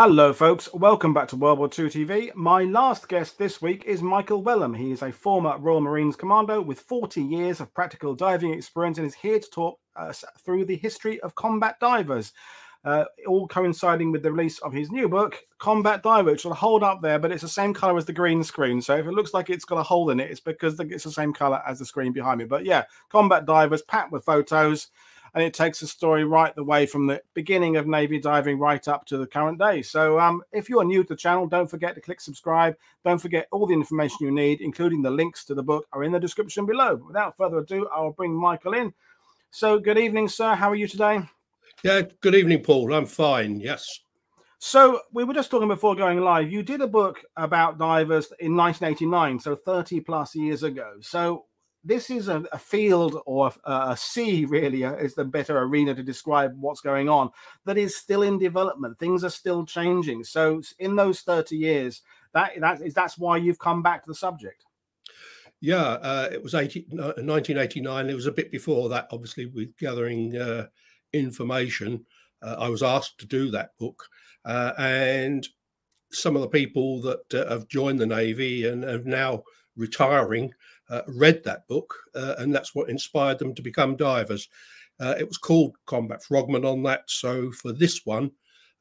Hello, folks. Welcome back to World War II TV. My last guest this week is Michael Welham. He is a former Royal Marines commando with 40 years of practical diving experience and is here to talk us through the history of combat divers. Uh, all coinciding with the release of his new book, Combat Diver, which will hold up there, but it's the same color as the green screen. So if it looks like it's got a hole in it, it's because it's the same color as the screen behind me. But yeah, Combat Divers, packed with photos and it takes the story right the way from the beginning of Navy diving right up to the current day. So, um, if you are new to the channel, don't forget to click subscribe. Don't forget all the information you need, including the links to the book, are in the description below. Without further ado, I'll bring Michael in. So, good evening, sir. How are you today? Yeah, good evening, Paul. I'm fine. Yes. So we were just talking before going live. You did a book about divers in 1989, so 30 plus years ago. So this is a, a field or a, a, sea, really, uh, is the better arena to describe what's going on, that is still in development. Things are still changing. So, in those 30 years, that, that is that's why you've come back to the subject. Yeah, uh, it was 80, 1989. It was a bit before that, obviously, with gathering uh, information. Uh, I was asked to do that book. Uh, and some of the people that uh, have joined the Navy and are now retiring uh, read that book, uh, and that's what inspired them to become divers. Uh, it was called Combat Frogmen on that. So for this one,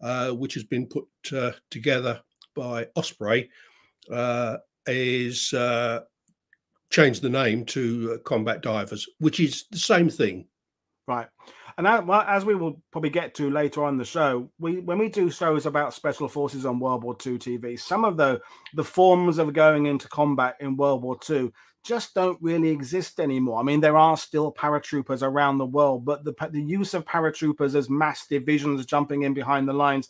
uh, which has been put uh, together by Osprey, uh, is changed the name to Combat Divers, which is the same thing. Right. And that, well, as we will probably get to later on the show, we when we do shows about special forces on World War II TV, some of the the forms of going into combat in World War II just don't really exist anymore. I mean, there are still paratroopers around the world, but the the use of paratroopers as mass divisions jumping in behind the lines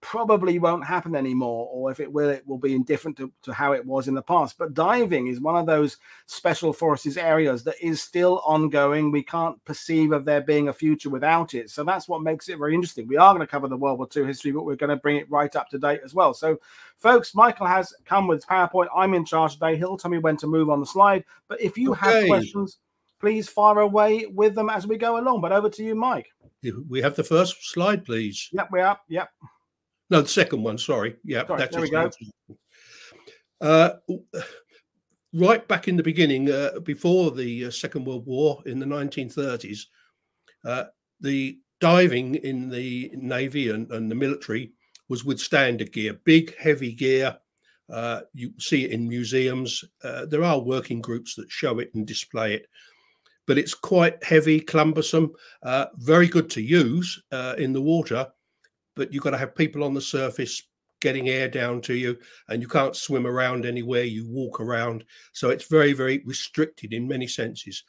probably won't happen anymore, or if it will, it will be indifferent to, to how it was in the past. But diving is one of those special forces areas that is still ongoing. We can't perceive of there being a future without it. So that's what makes it very interesting. We are going to cover the World War II history, but we're going to bring it right up to date as well. So, folks, Michael has come with PowerPoint. I'm in charge today. He'll tell me when to move on the slide. But if you okay. have questions, please fire away with them as we go along. But over to you, Mike. We have the first slide, please. Yep, we are. Yep. No, the second one. Sorry. Yeah, sorry, that's there we go. Uh, right back in the beginning, uh, before the uh, Second World War in the 1930s, uh, the diving in the Navy and, and, the military was with standard gear, big, heavy gear. Uh, you see it in museums. Uh, there are working groups that show it and display it, but it's quite heavy, cumbersome, very good to use in the water but you've got to have people on the surface getting air down to you and you can't swim around anywhere you walk around. So it's very very restricted in many senses.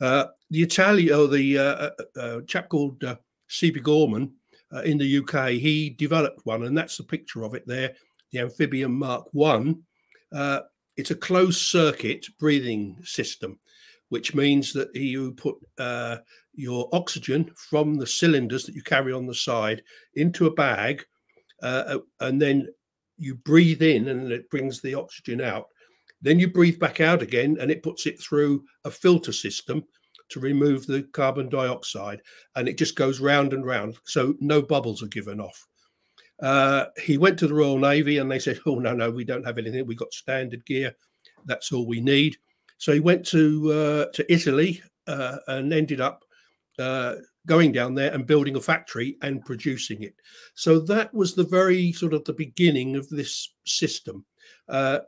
Uh, the italian or the uh, uh, uh chap called uh, C.P. Gorman uh, in the uk he developed one and that's the picture of it there the amphibian mark one. Uh, it's a closed circuit breathing system which means that you put uh, your oxygen from the cylinders that you carry on the side into a bag, uh, uh, and then you breathe in and it brings the oxygen out. Then you breathe back out again and it puts it through a filter system to remove the carbon dioxide, and it just goes round and round. So no bubbles are given off. Uh, he went to the Royal Navy and they said, Oh, no, no, we don't have anything. We've got standard gear. That's all we need. So he went to uh, to Italy uh, and ended up uh, going down there and building a factory and producing it. So that was the very sort of the beginning of this system. Uh,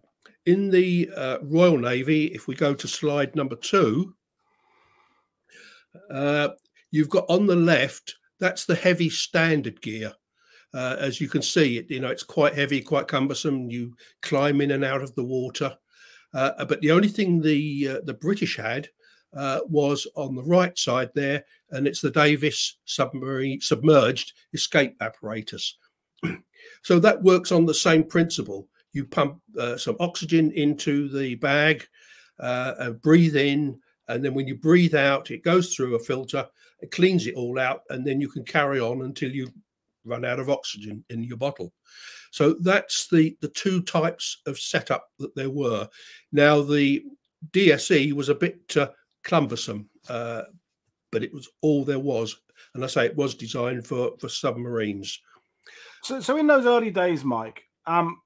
in the uh, Royal Navy, if we go to slide number two, uh, you've got on the left that's the heavy standard gear. Uh, as you can see, it you know it's quite heavy, quite cumbersome. You climb in and out of the water. Uh, but the only thing the uh, the British had uh, was on the right side there, and it's the Davis submarine submerged escape apparatus. so that works on the same principle. You pump uh, some oxygen into the bag, uh, breathe in, and then when you breathe out, it goes through a filter, it cleans it all out, and then you can carry on until you run out of oxygen in your bottle. So that's the the two types of setup that there were. Now the DSE was a bit uh, cumbersome, uh, but it was all there was, and I say it was designed for for submarines. So, so in those early days, Mike, um,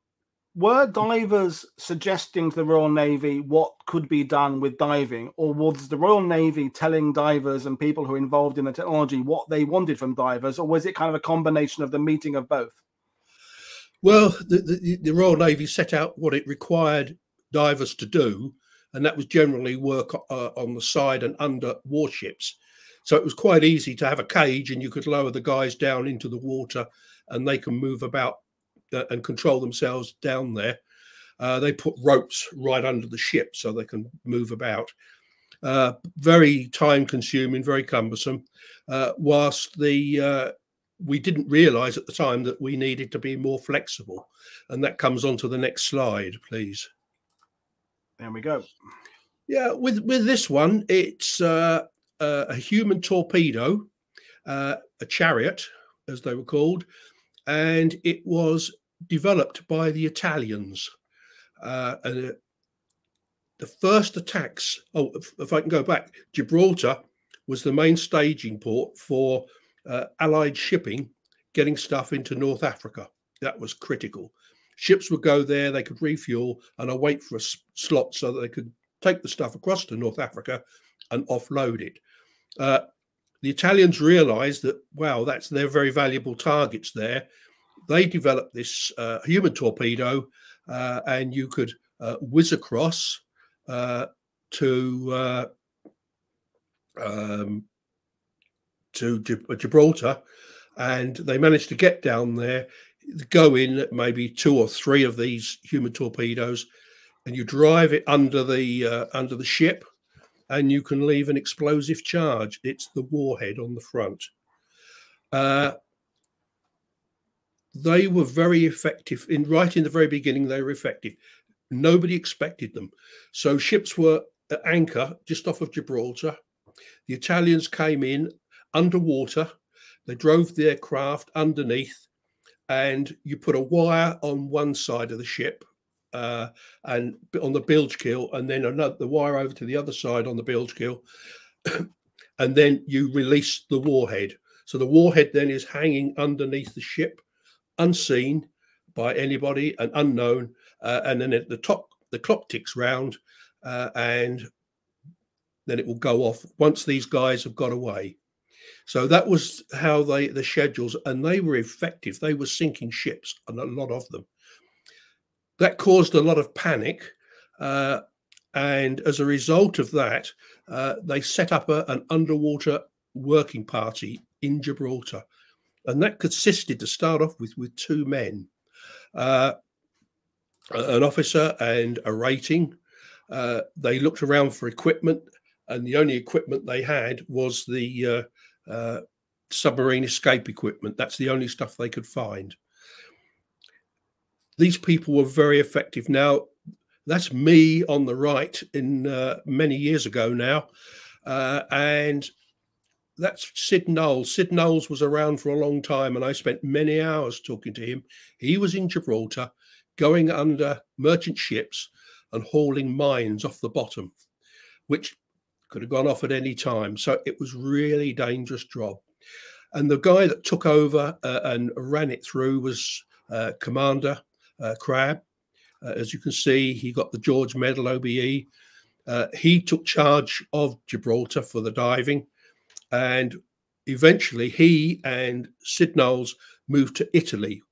were divers suggesting to the Royal Navy what could be done with diving, or was the Royal Navy telling divers and people who are involved in the technology what they wanted from divers, or was it kind of a combination of the meeting of both? Well, the, the, the Royal Navy set out what it required divers to do, and that was generally work uh, on the side and under warships. So it was quite easy to have a cage, and you could lower the guys down into the water, and they can move about uh, and control themselves down there. Uh, they put ropes right under the ship so they can move about. Uh, very time consuming, very cumbersome. Uh, whilst the uh, we didn't realize at the time that we needed to be more flexible, and that comes on to the next slide, please. There we go. Yeah, with with this one, it's uh, a human torpedo, uh, a chariot, as they were called, and it was developed by the Italians. Uh, and uh, the first attacks, oh, if, if, I can go back, Gibraltar was the main staging port for uh, Allied shipping getting stuff into North Africa. That was critical. Ships would go there, they could refuel and await for a slot so that they could take the stuff across to North Africa and offload it. Uh, the Italians realized that, wow, that's their very valuable targets there they developed this uh, human torpedo, uh, and you could uh, whiz across uh, to uh, um, to Gibraltar, and they managed to get down there, go in maybe two or three of these human torpedoes, and you drive it under the uh, under the ship, and you can leave an explosive charge. It's the warhead on the front. Uh, they were very effective in right in the very beginning they were effective nobody expected them so ships were at anchor just off of gibraltar the italians came in underwater they drove the aircraft underneath and you put a wire on one side of the ship uh, and on the bilge keel and then another the wire over to the other side on the bilge keel and then you release the warhead so the warhead then is hanging underneath the ship unseen by anybody and unknown. Uh, and then at the top, the clock ticks round, uh, and then it will go off once these guys have got away. So that was how they the schedules, and they were effective. They were sinking ships, and a lot of them. That caused a lot of panic, uh, and as a result of that, uh, they set up a, an underwater working party in Gibraltar and that consisted to start off with with two men, uh, an officer and a rating. Uh, they looked around for equipment, and the only equipment they had was the uh, submarine escape equipment. That's the only stuff they could find. These people were very effective. Now, that's me on the right in uh, many years ago now, uh, and that's Sid Knowles. Sid Knowles was around for a long time, and I spent many hours talking to him. He was in Gibraltar, going under merchant ships and hauling mines off the bottom, which could have gone off at any time. So it was really dangerous job. And the guy that took over uh, and ran it through was uh, Commander uh, Crabb. Uh, as you can see, he got the George Medal OBE. Uh, he took charge of Gibraltar for the diving and eventually, he and Sid Knowles moved to Italy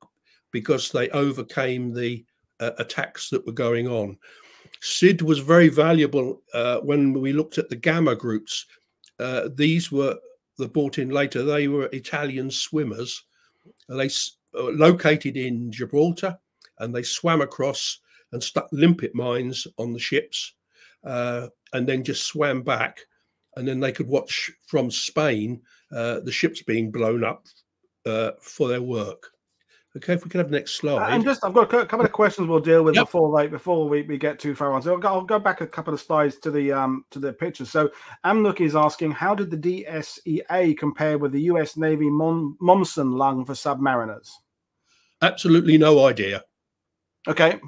because they overcame the uh, attacks that were going on. Sid was very valuable uh, when we looked at the Gamma groups. Uh, these were the brought in later. They were Italian swimmers. They uh, located in Gibraltar, and they swam across and stuck limpet mines on the ships, uh, and then just swam back and then they could watch from Spain uh, the ships being blown up uh, for their work. Okay, if we can have the next slide. And just, I've got a couple of questions we'll deal with yep. before like before we, we get too far on. So I'll go, I'll go, back a couple of slides to the um to the pictures. So Amnook is asking, how did the DSEA compare with the U.S. Navy Mon- Momsen lung for submariners? Absolutely no idea. Okay,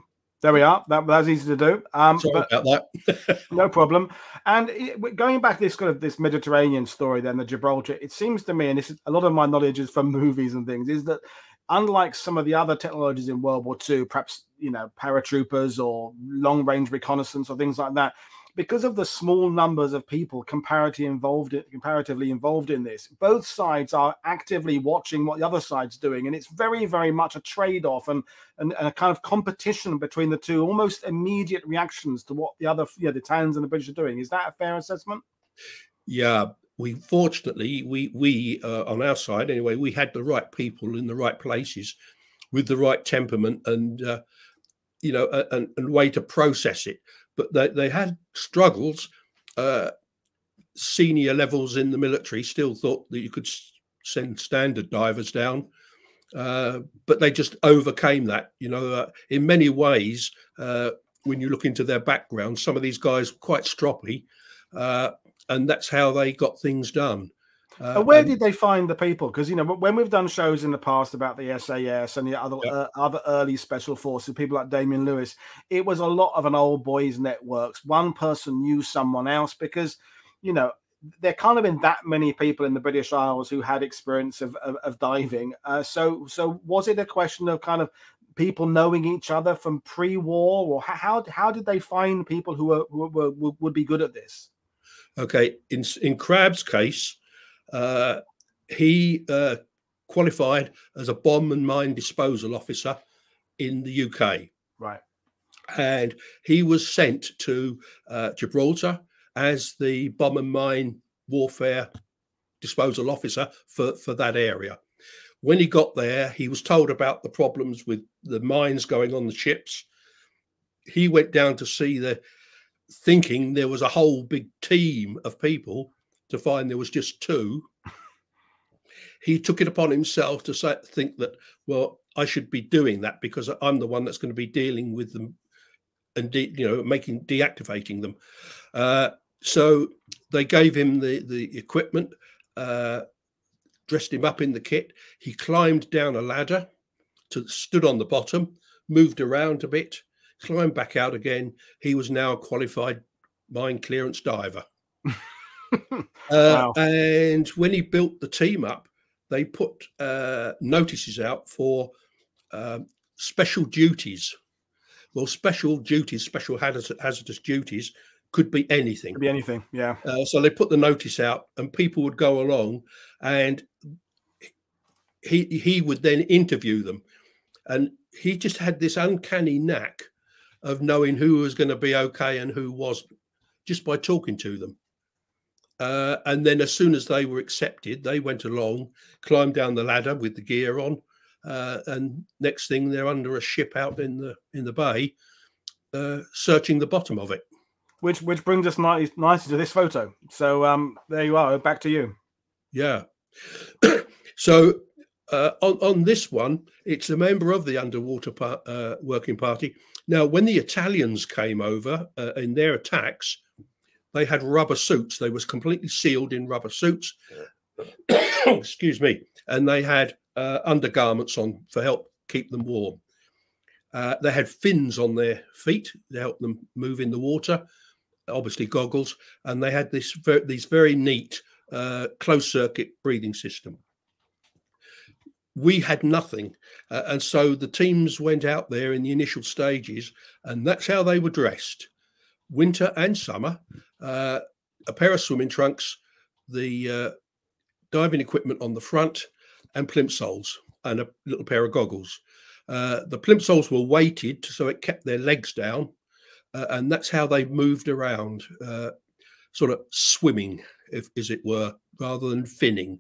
there we are. That was easy to do. Um, Sorry about that. no problem. And it, going back to this kind of this Mediterranean story, then the Gibraltar. It seems to me, and this is a lot of my knowledge is from movies and things, is that unlike some of the other technologies in World War II, perhaps you know paratroopers or long range reconnaissance or things like that, because of the small numbers of people comparatively involved in, comparatively involved in this, both sides are actively watching what the other side's doing, and it's very, very much a trade-off and, and, and a kind of competition between the two, almost immediate reactions to what the other, you know, the towns and the British are doing. Is that a fair assessment? Yeah, we fortunately we we uh, on our side anyway we had the right people in the right places with the right temperament and uh, you know and, and way to process it but they, they had struggles. Uh, senior levels in the military still thought that you could send standard divers down, uh, but they just overcame that. You know, uh, in many ways, uh, when you look into their background, some of these guys were quite stroppy, uh, and that's how they got things done. Uh, where and, did they find the people? Because you know, when we've done shows in the past about the SAS and the other yeah. uh, other early special forces, people like Damien Lewis, it was a lot of an old boys networks. One person knew someone else because, you know, there kind of been that many people in the British Isles who had experience of of, of diving. Uh, so, so was it a question of kind of people knowing each other from pre-war, or how how did they find people who were, who were, would be good at this? Okay, in in Crabb's case uh, he uh, qualified as a bomb and mine disposal officer in the UK. Right. And he was sent to uh, Gibraltar as the bomb and mine warfare disposal officer for, for that area. When he got there, he was told about the problems with the mines going on the ships. He went down to see the thinking there was a whole big team of people to find there was just two. He took it upon himself to say, think that, well, I should be doing that because I'm the one that's going to be dealing with them and you know making deactivating them. Uh, so they gave him the the equipment, uh, dressed him up in the kit. He climbed down a ladder, to stood on the bottom, moved around a bit, climbed back out again. He was now a qualified mine clearance diver. uh, wow. And when he built the team up, they put uh, notices out for uh, special duties. Well, special duties, special hazardous, hazardous duties could be anything. Could be anything, yeah. Uh, so they put the notice out, and people would go along, and he he would then interview them, and he just had this uncanny knack of knowing who was going to be okay and who wasn't, just by talking to them. Uh, and then, as soon as they were accepted, they went along, climbed down the ladder with the gear on, uh, and next thing they're under a ship out in the in the bay, uh, searching the bottom of it. Which which brings us nice, nicely to this photo. So um, there you are. Back to you. Yeah. so uh, on on this one, it's a member of the underwater par- uh, working party. Now, when the Italians came over uh, in their attacks, they had rubber suits. They was completely sealed in rubber suits. Excuse me. And they had uh, undergarments on for help keep them warm. Uh, they had fins on their feet to help them move in the water. Obviously goggles, and they had this ver- these very neat uh, closed circuit breathing system. We had nothing, uh, and so the teams went out there in the initial stages, and that's how they were dressed winter and summer, uh, a pair of swimming trunks, the uh, diving equipment on the front, and plimsolls, and a little pair of goggles. Uh, the plimsolls were weighted so it kept their legs down, uh, and that's how they moved around, uh, sort of swimming, if as it were, rather than finning.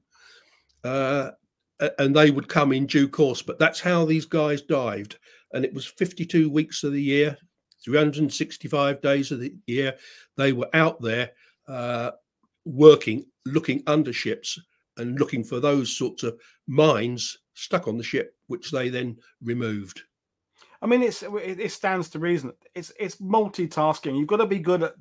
And they would come in due course, but that's how these guys dived. And it was 52 weeks of the year, 365 days of the year, they were out there uh, working, looking under ships and looking for those sorts of mines stuck on the ship, which they then removed. I mean, it's it stands to reason. It's it's multitasking. You've got to be good at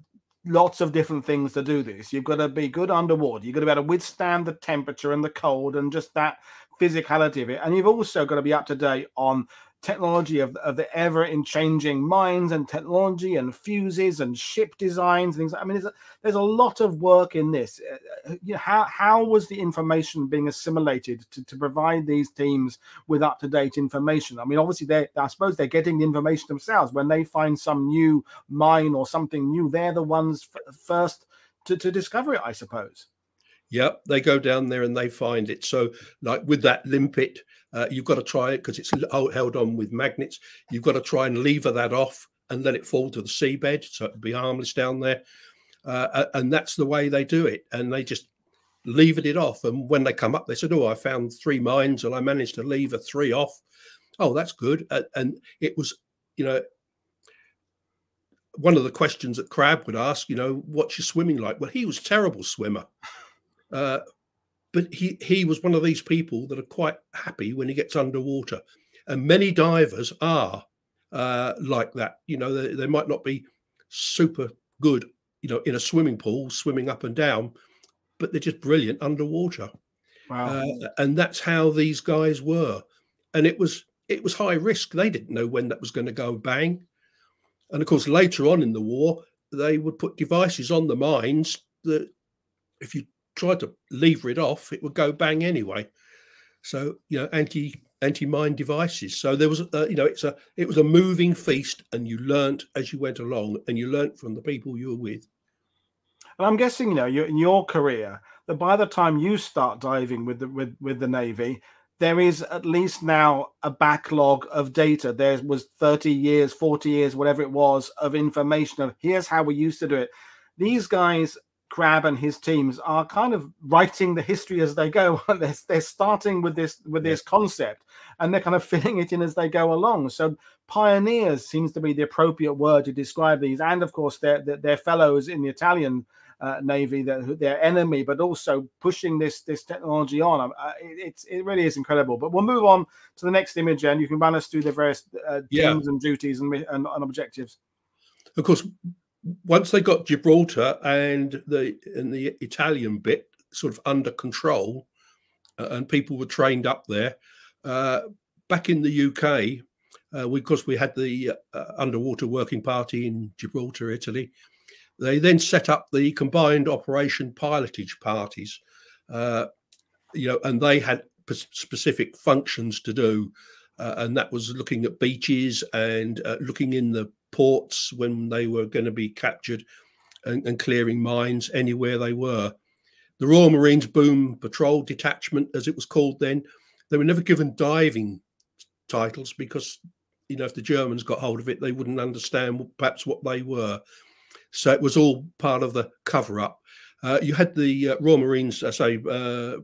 lots of different things to do this. You've got to be good underwater. You've got to be able to withstand the temperature and the cold and just that physicality of it. And you've also got to be up to date on technology of, of the ever in changing mines and technology and fuses and ship designs and things. I mean there's a, there's a lot of work in this. Uh, uh, you know, how how was the information being assimilated to, to provide these teams with up-to-date information? I mean obviously they i suppose they're getting the information themselves. When they find some new mine or something new they're the ones f- first to, to discover it i suppose Yep, they go down there and they find it. So, like with that limpet, uh, you've got to try it because it's held on with magnets. You've got to try and lever that off and let it fall to the seabed so it'll be harmless down there. Uh, and that's the way they do it. And they just levered it off. And when they come up, they said, "Oh, I found three mines and I managed to lever three off." Oh, that's good. And it was, you know, one of the questions that Crabb would ask, you know, what's your swimming like? Well, he was a terrible swimmer. Uh, but he he was one of these people that are quite happy when he gets underwater, and many divers are uh, like that. You know, they, they might not be super good, you know, in a swimming pool, swimming up and down, but they're just brilliant underwater. Wow. Uh, and that's how these guys were, and it was it was high risk. They didn't know when that was going to go bang, and of course later on in the war they would put devices on the mines that if you tried to lever it off, it would go bang anyway. So you know, anti anti mine devices. So there was, a, you know, it's a it was a moving feast, and you learnt as you went along, and you learnt from the people you were with. And I'm guessing, you know, you in your career that by the time you start diving with the with with the navy, there is at least now a backlog of data. There was 30 years, 40 years, whatever it was, of information of here's how we used to do it. These guys Crabb and his teams are kind of writing the history as they go. they're, they're starting with this with this concept, and they're kind of filling it in as they go along. So pioneers seems to be the appropriate word to describe these, and of course their their, their fellows in the Italian uh, navy, their, their enemy, but also pushing this this technology on. Um, uh, it, it's it really is incredible. But we'll move on to the next image, and you can run us through the various uh, teams yeah. and duties and, and, and objectives. Of course, once they got Gibraltar and the and the Italian bit sort of under control, uh, and people were trained up there. Uh, back in the UK, uh, because we had the uh, underwater working party in Gibraltar, Italy, they then set up the combined operation pilotage parties. Uh, you know, and they had specific functions to do. Uh, and that was looking at beaches and looking in the ports when they were going to be captured and, and, clearing mines anywhere they were. The Royal Marines Boom Patrol Detachment, as it was called then, they were never given diving titles because, you know, if the Germans got hold of it, they wouldn't understand perhaps what they were. So it was all part of the cover up. Uh, you had the uh, Royal Marines, I say, uh,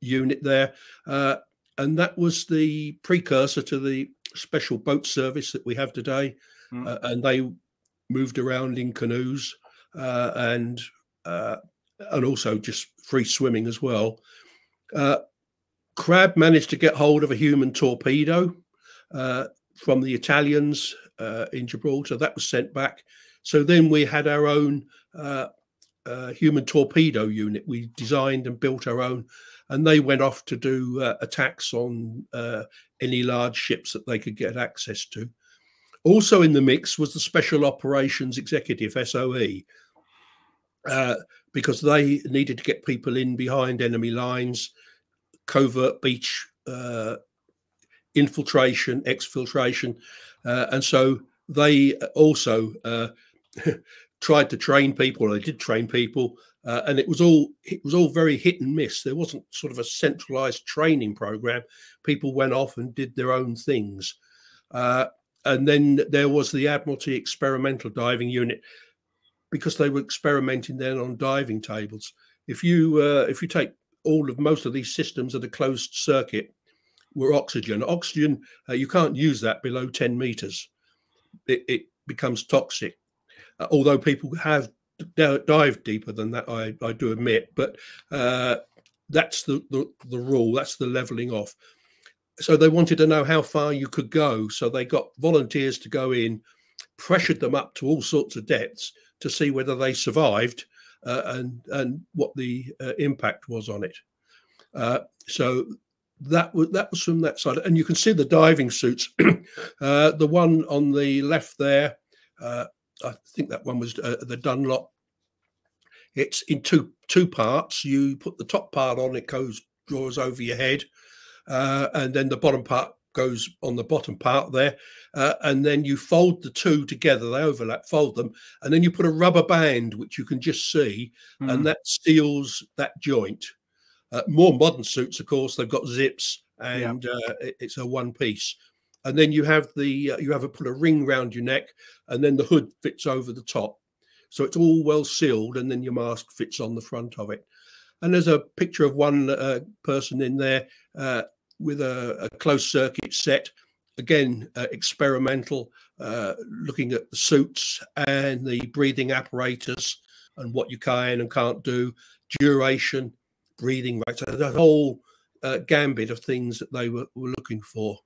unit there, uh, and that was the precursor to the special boat service that we have today mm. uh, and they moved around in canoes uh, and uh, and also just free swimming as well. Uh, Crabb managed to get hold of a human torpedo uh, from the Italians in Gibraltar. That was sent back. So then we had our own human torpedo unit. We designed and built our own and they went off to do uh, attacks on uh, any large ships that they could get access to. Also in the mix was the Special Operations Executive SOE, uh, because they needed to get people in behind enemy lines, covert beach uh, infiltration, exfiltration, uh, and so they also uh, tried to train people. They did train people, uh, and it was all it was all very hit and miss. There wasn't sort of a centralized training program. People went off and did their own things. Uh, and then there was the Admiralty Experimental Diving Unit because they were experimenting then on diving tables. If you uh, if you take all of most of these systems that are closed circuit were oxygen. Oxygen uh, you can't use that below ten meters. It, it becomes toxic. Uh, although people have d- dived deeper than that, I, I do admit, but uh, that's the, the the rule. That's the leveling off so they wanted to know how far you could go. So they got volunteers to go in, pressured them up to all sorts of depths to see whether they survived uh, and and what the uh, impact was on it. Uh, so that was that was from that side, and you can see the diving suits. uh, the one on the left there, uh, I think that one was uh, the Dunlop. It's in two two parts. You put the top part on; it goes draws over your head, uh, and then the bottom part goes on the bottom part there, uh, and then you fold the two together. They overlap. Fold them, and then you put a rubber band which you can just see, mm. and that seals that joint. Uh, more modern suits, of course, they've got zips and yeah. uh, it's a one piece. And then you have the uh, you have a put a ring round your neck, and then the hood fits over the top, so it's all well sealed, and then your mask fits on the front of it. And there's a picture of one uh, person in there uh, with a, a closed circuit set, again uh, experimental, looking at the suits and the breathing apparatus and what you can and can't do, duration, breathing rates, the whole uh, gambit of things that they were, were looking for.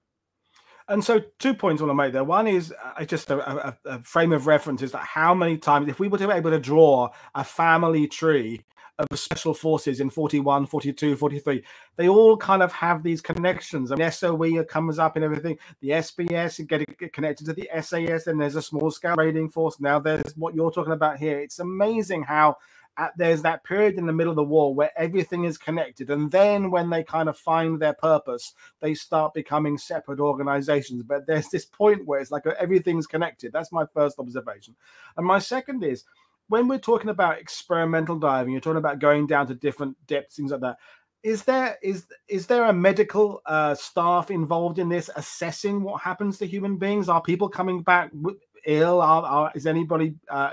And so, two points I want to make there. One is uh, just a, a, a, frame of reference is that how many times, if we were to be able to draw a family tree of the special forces in 41, 42, 43, they all kind of have these connections. I mean, SOE comes up and everything. The SBS getting connected to the SAS, and there's a small scale raiding force. Now there's what you're talking about here. It's amazing how at, there's that period in the middle of the war where everything is connected. And then when they kind of find their purpose, they start becoming separate organizations. But there's this point where it's like everything's connected. That's my first observation. And my second is when we're talking about experimental diving, you're talking about going down to different depths, things like that is there is is there a medical uh, staff involved in this assessing what happens to human beings are people coming back ill are, are is anybody uh,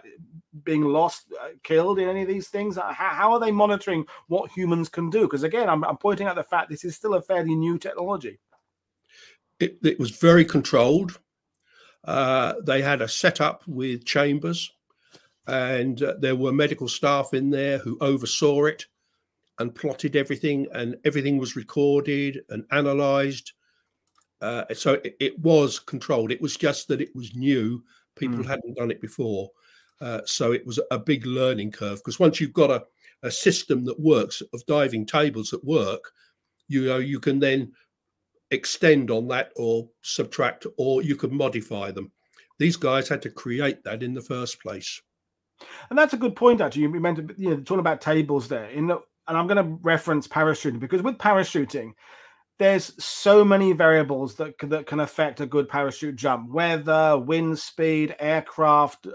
being lost, uh, killed in any of these things? How, how, are they monitoring what humans can do? Because again, I'm, I'm, pointing out the fact this is still a fairly new technology. It, it was very controlled. Uh, they had a setup with chambers, and uh, there were medical staff in there who oversaw it and plotted everything, and everything was recorded and analysed. Uh, so it, it, was controlled. It was just that it was new. People mm. hadn't done it before. Uh, so it was a big learning curve because once you've got a, a system that works of diving tables that work, you know you can then extend on that or subtract or you could modify them. These guys had to create that in the first place. And that's a good point, actually. You to, you know, talking about tables there. In the, and I'm going to reference parachuting because with parachuting, there's so many variables that that can affect a good parachute jump weather wind speed aircraft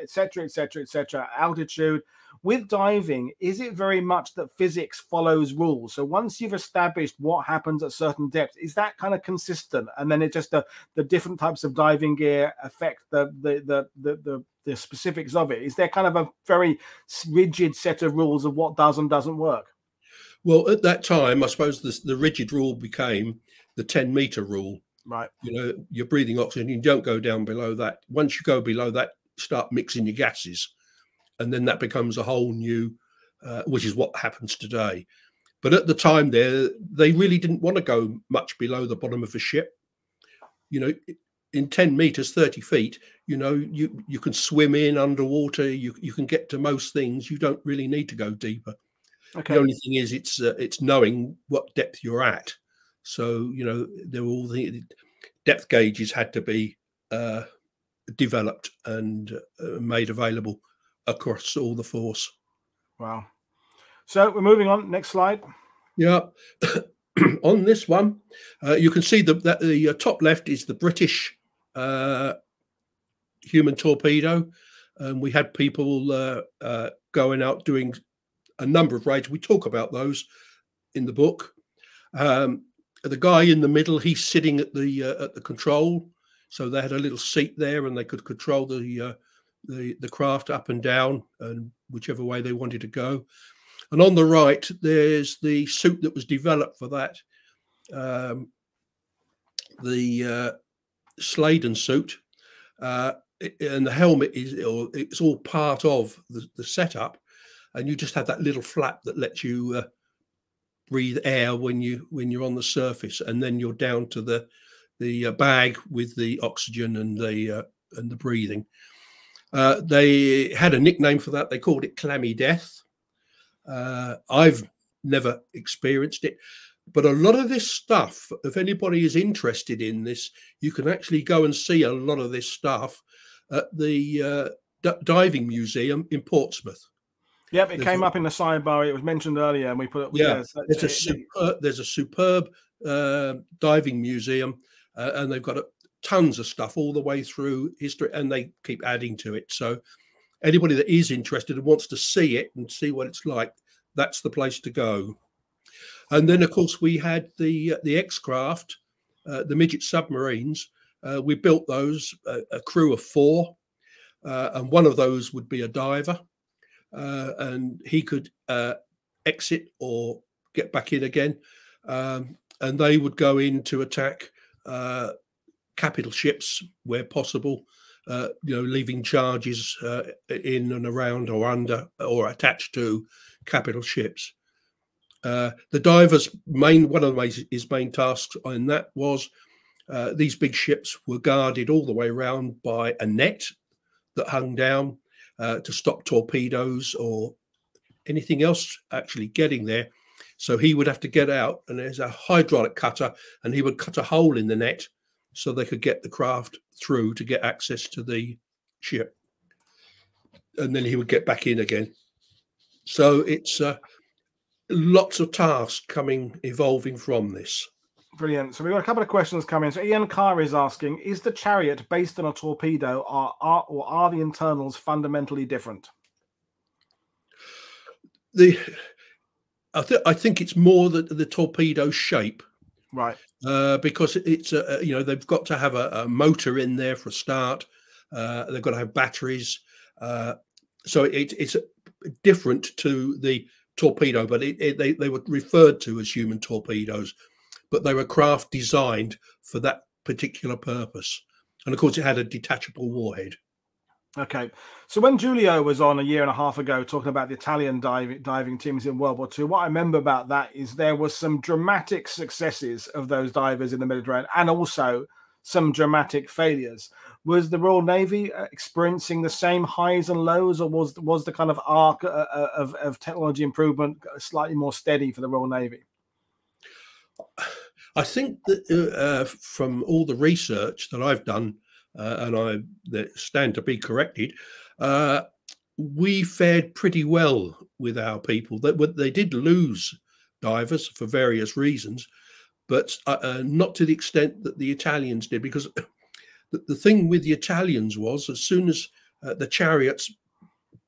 etc etc etc altitude with diving is it very much that physics follows rules so once you've established what happens at certain depths is that kind of consistent and then it just the, the different types of diving gear affect the the, the the the the specifics of it is there kind of a very rigid set of rules of what does and doesn't work well, at that time, I suppose the, the rigid rule became the 10 meter rule. Right. You know, you're breathing oxygen, you don't go down below that. Once you go below that, start mixing your gases. And then that becomes a whole new, uh, which is what happens today. But at the time, there, they really didn't want to go much below the bottom of a ship. You know, in 10 meters 30 feet you know you you can swim in underwater you you can get to most things you don't really need to go deeper Okay. The only thing is, it's uh, it's knowing what depth you're at. So you know, there were all the depth gauges had to be uh, developed and uh, made available across all the force. Wow. So we're moving on. Next slide. Yeah. on this one, uh, you can see the, that the uh, top left is the British uh, human torpedo. And we had people uh, uh, going out doing a number of raids. We talk about those in the book. Um, the guy in the middle, he's sitting at the uh, at the control, so they had a little seat there, and they could control the uh, the the craft up and down, and whichever way they wanted to go. And on the right, there's the suit that was developed for that, um, the uh, Sladen suit, uh, and the helmet is it's all part of the, the setup and you just have that little flap that lets you uh, breathe air when you when you're on the surface, and then you're down to the the uh, bag with the oxygen and the uh, and the breathing. Uh, they had a nickname for that. They called it clammy death. Uh, I've never experienced it. but a lot of this stuff, if anybody is interested in this, you can actually go and see a lot of this stuff at the uh, D- diving museum in Portsmouth. Yep, it there's came a, up in the sidebar. It was mentioned earlier, and we put it. Yeah, yeah there's, a superb, there's a superb uh, diving museum, uh, and they've got a, tons of stuff all the way through history, and they keep adding to it. So, anybody that is interested and wants to see it and see what it's like, that's the place to go. And then, of course, we had the uh, the X craft, uh, the midget submarines. Uh, we built those a, crew of four, uh, and one of those would be a diver, uh, and he could uh, exit or get back in again, um, and they would go in to attack capital ships where possible. Uh, you know, leaving charges uh, in and around or under or attached to capital ships. the divers' main one of his main tasks in that was uh, these big ships were guarded all the way around by a net that hung down uh, to stop torpedoes or anything else actually getting there. So he would have to get out, and there's a hydraulic cutter, and he would cut a hole in the net so they could get the craft through to get access to the ship. And then he would get back in again. So it's uh, lots of tasks coming, evolving from this. Brilliant. So we've got a couple of questions coming. So Ian Carr is asking: Is the chariot based on a torpedo, or are, or are the internals fundamentally different? The I, th- I think it's more the, the torpedo shape, right? Uh, because it's a, you know they've got to have a, a motor in there for a start. Uh, they've got to have batteries, uh, so it, it's different to the torpedo, but it, it, they they were referred to as human torpedoes but they were craft designed for that particular purpose. And of course, it had a detachable warhead. Okay, so when Giulio was on a year and a half ago talking about the Italian diving diving teams in World War II, what I remember about that is there was some dramatic successes of those divers in the Mediterranean, and also some dramatic failures. Was the Royal Navy uh, experiencing the same highs and lows, or was was the kind of arc uh, uh, of, of technology improvement slightly more steady for the Royal Navy? I think that uh, from all the research that I've done, and I stand to be corrected, uh, we fared pretty well with our people. That they did lose divers for various reasons, but uh, uh, not to the extent that the Italians did. Because the, the thing with the Italians was, as soon as the chariots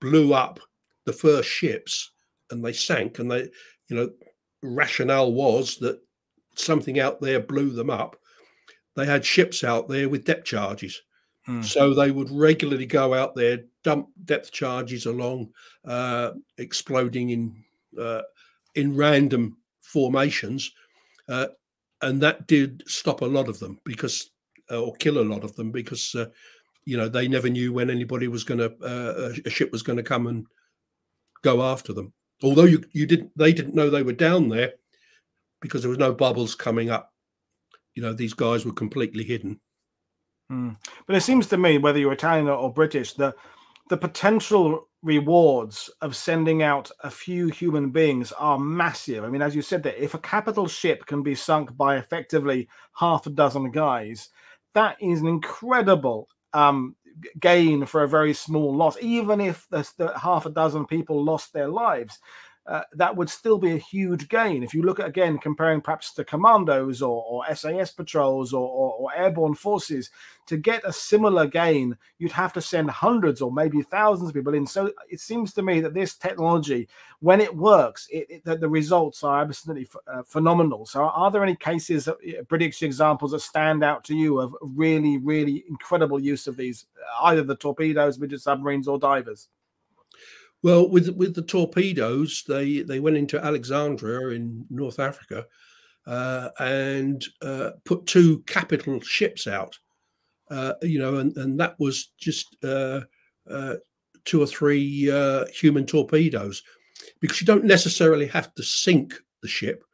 blew up the first ships and they sank, and they, you know, rationale was that something out there blew them up, they had ships out there with depth charges. Hmm. So they would regularly go out there, dump depth charges along, uh, exploding in uh, in random formations, uh, and that did stop a lot of them because, uh, or kill a lot of them because, uh, you know, they never knew when anybody was going to uh, a ship was going to come and go after them. Although you you didn't, they didn't know they were down there because there was no bubbles coming up. You know, these guys were completely hidden. Mm. But it seems to me, whether you're Italian or British, the the potential rewards of sending out a few human beings are massive. I mean, as you said, that if a capital ship can be sunk by effectively half a dozen guys, that is an incredible um, gain for a very small loss. Even if the, the half a dozen people lost their lives, uh, that would still be a huge gain. If you look at again comparing perhaps the commandos or, or SAS patrols or, or, or, airborne forces, to get a similar gain, you'd have to send hundreds or maybe thousands of people in. So it seems to me that this technology, when it works, it, it, the, the, results are absolutely uh, phenomenal. So are there any cases, uh, British examples that stand out to you of really, really incredible use of these, either the torpedoes, midget submarines, or divers? Well, with with the torpedoes, they they went into Alexandria in North Africa uh, and uh, put two capital ships out. Uh, you know, and, and that was just uh, uh, two or three uh, human torpedoes, because you don't necessarily have to sink the ship.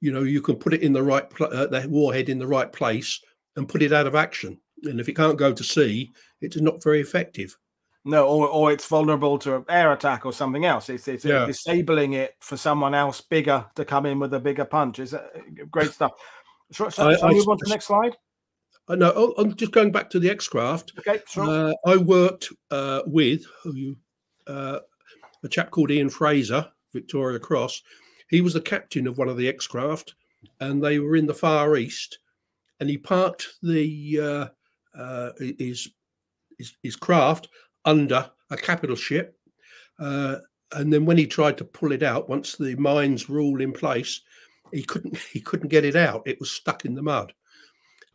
You know, you can put it in the right the warhead in the right place and put it out of action. And if it can't go to sea, it's not very effective. No, or, or it's vulnerable to an air attack or something else. It's, it's Yeah. disabling it for someone else bigger to come in with a bigger punch. It's uh, great stuff. Shall, shall, I- shall I I move on to the next slide? I know. oh, I'm just going back to the X craft. Okay, sure. Uh, I worked uh, with who, uh, a chap called Ian Fraser, Victoria Cross. He was the captain of one of the X craft, and they were in the Far East. And he parked the uh, uh, his, his his craft under a capital ship, uh, and then when he tried to pull it out, once the mines were all in place, he couldn't he couldn't get it out. It was stuck in the mud.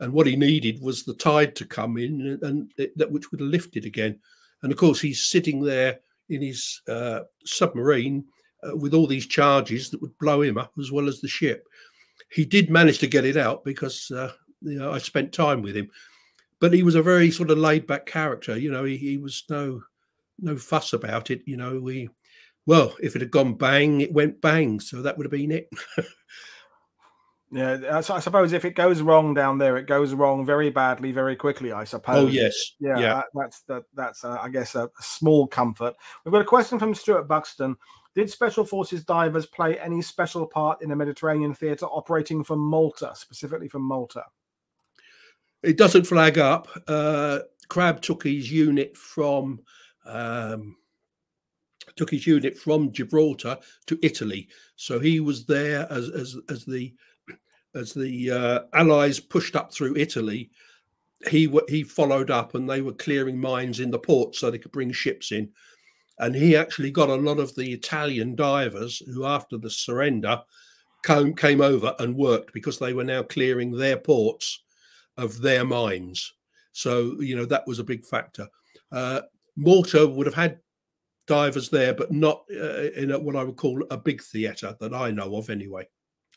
And what he needed was the tide to come in and, it, that which would have lifted again. And of course he's sitting there in his uh, submarine uh, with all these charges that would blow him up as well as the ship. He did manage to get it out because uh, you know i spent time with him but he was a very sort of laid back character you know he, he was no no fuss about it you know we well if it had gone bang it went bang so that would have been it yeah, I suppose if it goes wrong down there, it goes wrong very badly, very quickly. I suppose. oh yes Yeah, yeah That, that's that, that's uh, I guess a, a small comfort. We've got a question from Stuart Buxton. Did Special Forces divers play any special part in the Mediterranean theatre operating from Malta, specifically from Malta? It doesn't flag up. Uh, Crabb took his unit from um, took his unit from Gibraltar to Italy, so he was there as as as the as the uh, Allies pushed up through Italy. He he followed up, and they were clearing mines in the port so they could bring ships in. And he actually got a lot of the Italian divers who, after the surrender, came came over and worked because they were now clearing their ports of their minds. So you know that was a big factor. Uh, Malta would have had divers there, but not uh, in a, what I would call a big theatre that I know of, anyway.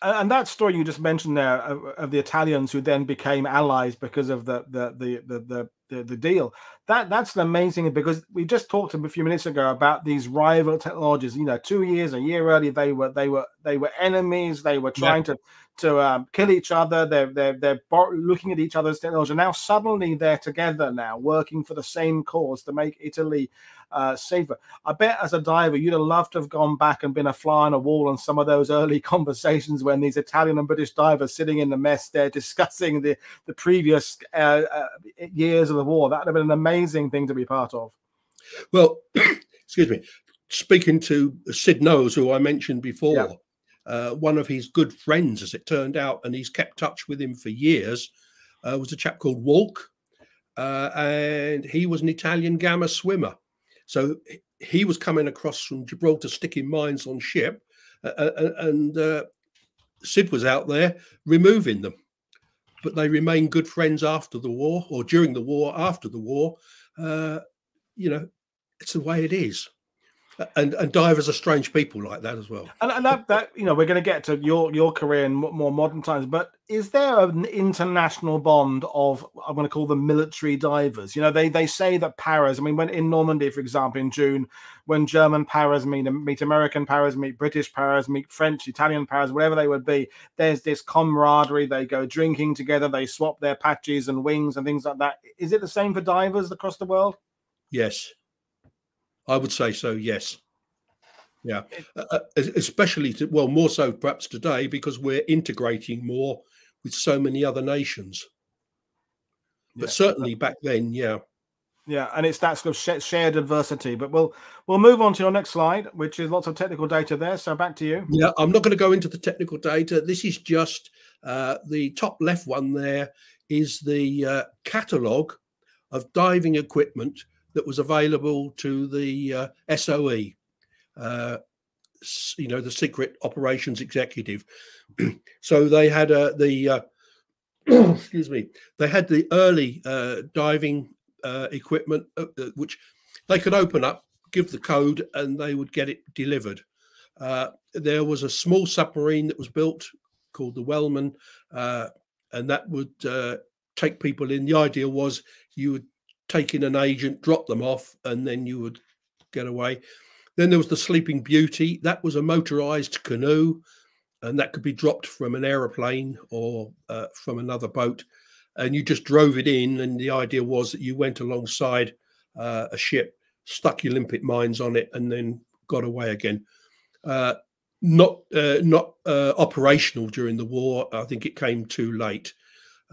And that story you just mentioned there of, of the Italians who then became allies because of the the the the the, the, the deal. That that's an amazing thing because we just talked a few minutes ago about these rival technologies. You know, two years, a year earlier, they were they were they were enemies. They were Yeah. trying to to um, kill each other. They're they're they're looking at each other's technology. Now suddenly they're together now, working for the same cause to make Italy uh, safer. I bet as a diver, you'd have loved to have gone back and been a fly on a wall on some of those early conversations when these Italian and British divers sitting in the mess there discussing the the previous uh, uh, years of the war. That would have been an amazing thing to be part of. Well, excuse me. Speaking to Sid Knowles, who I mentioned before, uh, one of his good friends, as it turned out, and he's kept touch with him for years, uh, was a chap called Walk, uh, and he was an Italian gamma swimmer. So he was coming across from Gibraltar, sticking mines on ship, uh, uh, and uh, Sid was out there removing them. But they remained good friends after the war, or during the war, after the war. Uh, you know, it's the way it is. And and divers are strange people like that as well. And, and that, that you know, we're going to get to your your career in more modern times. But is there an international bond of I'm going to call them military divers? You know, they they say that paras. I mean, when in Normandy, for example, in June, when German paras meet meet American paras, meet British paras, meet French, Italian paras, whatever they would be, there's this camaraderie. They go drinking together. They swap their patches and wings and things like that. Is it the same for divers across the world? Yes, I would say so. Yes, yeah, uh, uh, especially to, well, more so perhaps today because we're integrating more with so many other nations. But Yeah. certainly back then, yeah. Yeah, and it's that sort of sh- shared adversity. But we'll we'll move on to your next slide, which is lots of technical data there. So back to you. Yeah, I'm not going to go into the technical data. This is just uh, the top left one there is the uh, catalogue of diving equipment that was available to the uh, SOE, uh, you know, the Secret Operations Executive. so they had uh, the, uh, excuse me, they had the early uh, diving uh, equipment, which they could open up, give the code, and they would get it delivered. There was a small submarine that was built called the Welman, and that would take people in. The idea was you would take in an agent, drop them off, and then you would get away. Then there was the Sleeping Beauty. That was a motorized canoe, and that could be dropped from an aeroplane or uh, from another boat. And you just drove it in, and the idea was that you went alongside uh, a ship stuck your limpet mines on it, and then got away again. Uh, not uh, not uh, operational during the war. I think it came too late,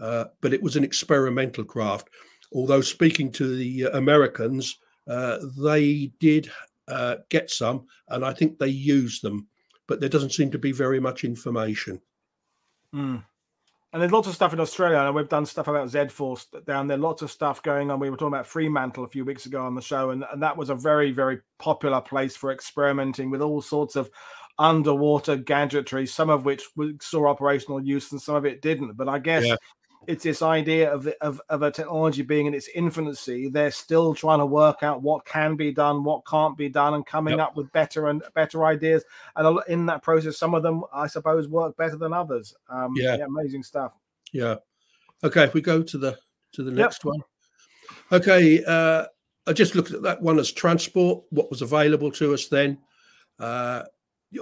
uh, but it was an experimental craft. Although speaking to the Americans, uh, they did uh, get some, and I think they used them, but there doesn't seem to be very much information. Mm. And there's lots of stuff in Australia, and we've done stuff about Z Force down there. Lots of stuff going on. We were talking about Fremantle a few weeks ago on the show, and, and that was a very, very popular place for experimenting with all sorts of underwater gadgetry, some of which saw operational use and some of it didn't. But I guess yeah. It's this idea of, the, of, of a technology being in its infancy. They're still trying to work out what can be done, what can't be done, and coming yep. up with better and better ideas. And in that process, some of them, I suppose, work better than others. Um, yeah. yeah. amazing stuff. Yeah. Okay, if we go to the to the next yep. one. Okay, uh, I just looked at that one as transport. What was available to us then? Uh,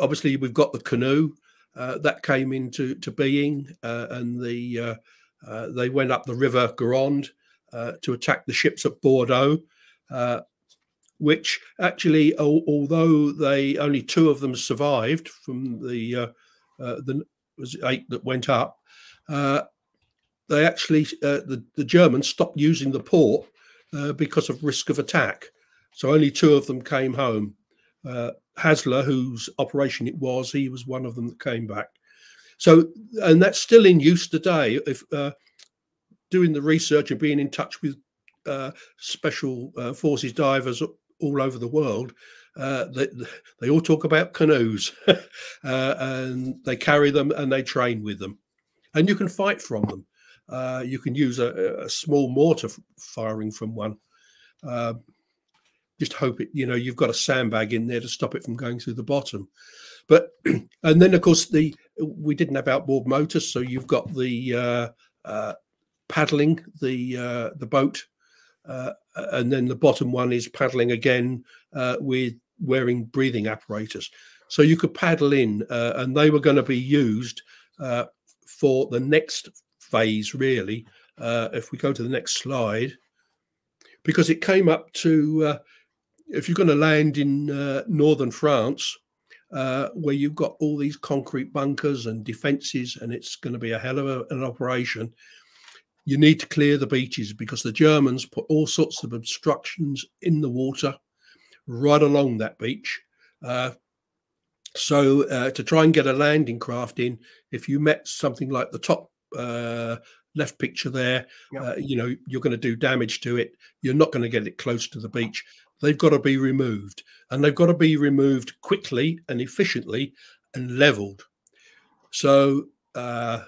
obviously we've got the canoe uh, that came into to being, uh, and the uh, uh they went up the River Gironde uh, to attack the ships at Bordeaux, uh, which actually, although they only two of them survived from the the was eight that went up, they actually the the Germans stopped using the port because of risk of attack. So only two of them came home. Uh, Hasler, whose operation it was, he was one of them that came back. So, and that's still in use today. If uh, doing the research and being in touch with uh, special uh, forces divers all over the world, uh, they, they all talk about canoes uh, and they carry them and they train with them. And you can fight from them. Uh, you can use a, a small mortar firing from one. Just hope it you know you've got a sandbag in there to stop it from going through the bottom but and then of course the we didn't have outboard motors so you've got the uh, uh, paddling the uh, the boat uh, and then the bottom one is paddling again uh, with wearing breathing apparatus. So you could paddle in uh, and they were going to be used for the next phase really if we go to the next slide. Because it came up to if you're going to land in uh, northern France, uh, where you've got all these concrete bunkers and defences, and it's going to be a hell of a, an operation, you need to clear the beaches because the Germans put all sorts of obstructions in the water right along that beach. Uh, so uh, to try and get a landing craft in, if you met something like the top uh, left picture there, yep. uh, you know, you're going to do damage to it. You're not going to get it close to the beach they've got to be removed and they've got to be removed quickly and efficiently and leveled. So, uh,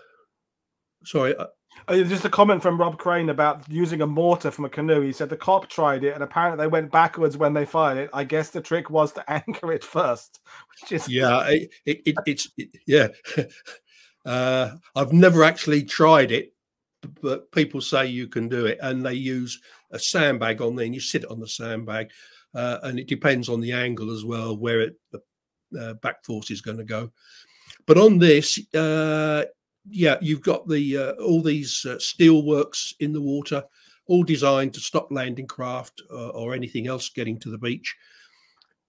sorry. Uh, oh, just a comment from Rob Crane about using a mortar from a canoe. He said the COPP tried it and apparently they went backwards when they fired it. I guess the trick was to anchor it first, which is yeah, it, it, it it's it, yeah. uh, I've never actually tried it, but people say you can do it, and they use a sandbag on there, and you sit on the sandbag, uh, and it depends on the angle as well where it, the uh, back force is going to go. But on this, uh, yeah, you've got the uh, all these uh, steel works in the water, all designed to stop landing craft uh, or anything else getting to the beach,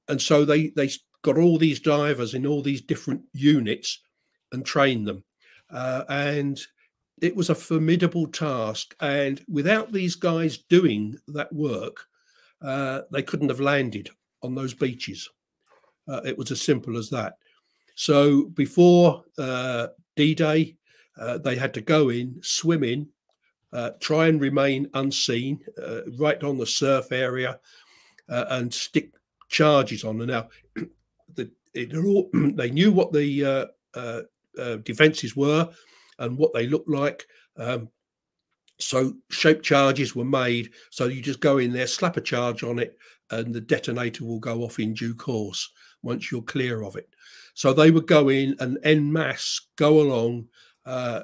and so they they got all these divers in all these different units and trained them. and it was a formidable task. And without these guys doing that work, uh, they couldn't have landed on those beaches. Uh, it was as simple as that. So before uh, D Day, uh, they had to go in, swim in, uh, try and remain unseen uh, right on the surf area and stick charges on. And now, the, they knew what the defenses were and what they look like. Um, so shape charges were made. So you just go in there, slap a charge on it, and the detonator will go off in due course once you're clear of it. So they would go in and en masse go along, uh,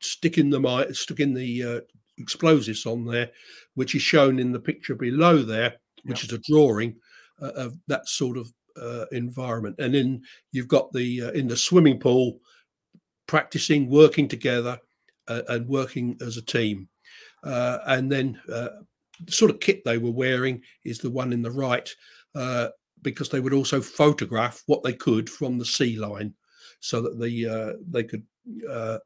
sticking the sticking the uh, explosives on there, which is shown in the picture below there, which yeah. is a drawing uh, of that sort of uh, environment. And then you've got the uh, in the swimming pool practicing, working together, uh, and working as a team. Uh, and then uh, the sort of kit they were wearing is the one in the right, uh, because they would also photograph what they could from the sea line, so that the uh, they could uh,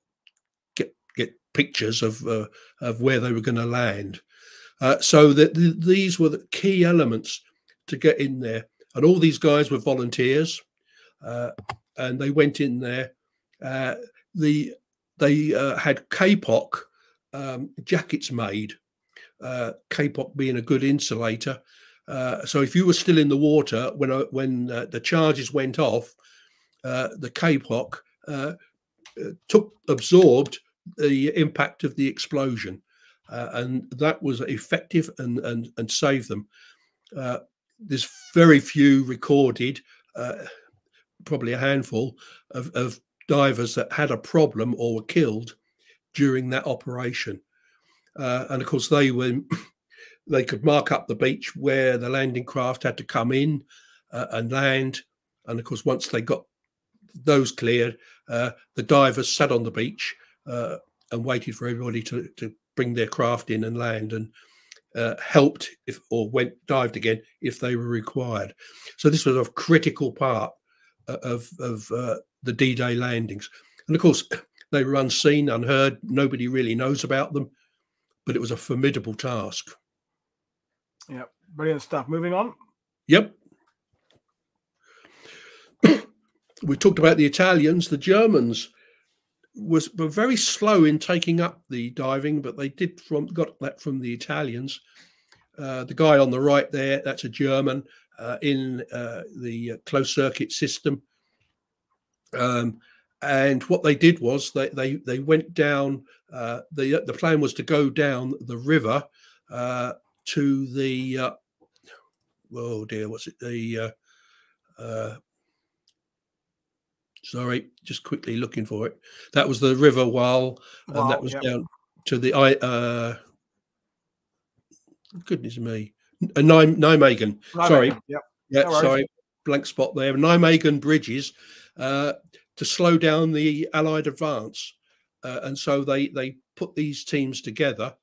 get get pictures of of where they were going to land. So that the, these were the key elements to get in there, and all these guys were volunteers, and they went in there. The they had kapok um, jackets made uh, Kapok being a good insulator. Uh, so if you were still in the water when uh, when uh, the charges went off, uh, the Kapok uh, took absorbed the impact of the explosion, and that was effective and and and saved them. there's very few recorded, probably a handful of, of divers that had a problem or were killed during that operation. Uh, and of course, they were they could mark up the beach where the landing craft had to come in uh, and land. And of course, once they got those cleared, uh, the divers sat on the beach uh, and waited for everybody to, to bring their craft in and land and uh, helped if or went dived again if they were required. So this was a critical part uh, of of the D-Day landings. And of course, they were unseen, unheard. Nobody really knows about them but it was a formidable task. Yeah, brilliant stuff. Moving on. Yep. we talked about the Italians. The Germans was were very slow in taking up the diving, but they did from got that from the Italians. Uh, the guy on the right there, that's a German uh, in uh, the closed circuit system. Um, and what they did was they they they went down. Uh, the the plan was to go down the river uh, to the. Uh, oh dear, what's it? The uh, uh, sorry, just quickly looking for it. That was the River Waal, and that was yep. down to the I. Uh, goodness me, uh, Nijmegen. Sorry, yep. yeah, no sorry, blank spot there. Nijmegen bridges. Uh, to slow down the Allied advance. Uh, and so they they put these teams together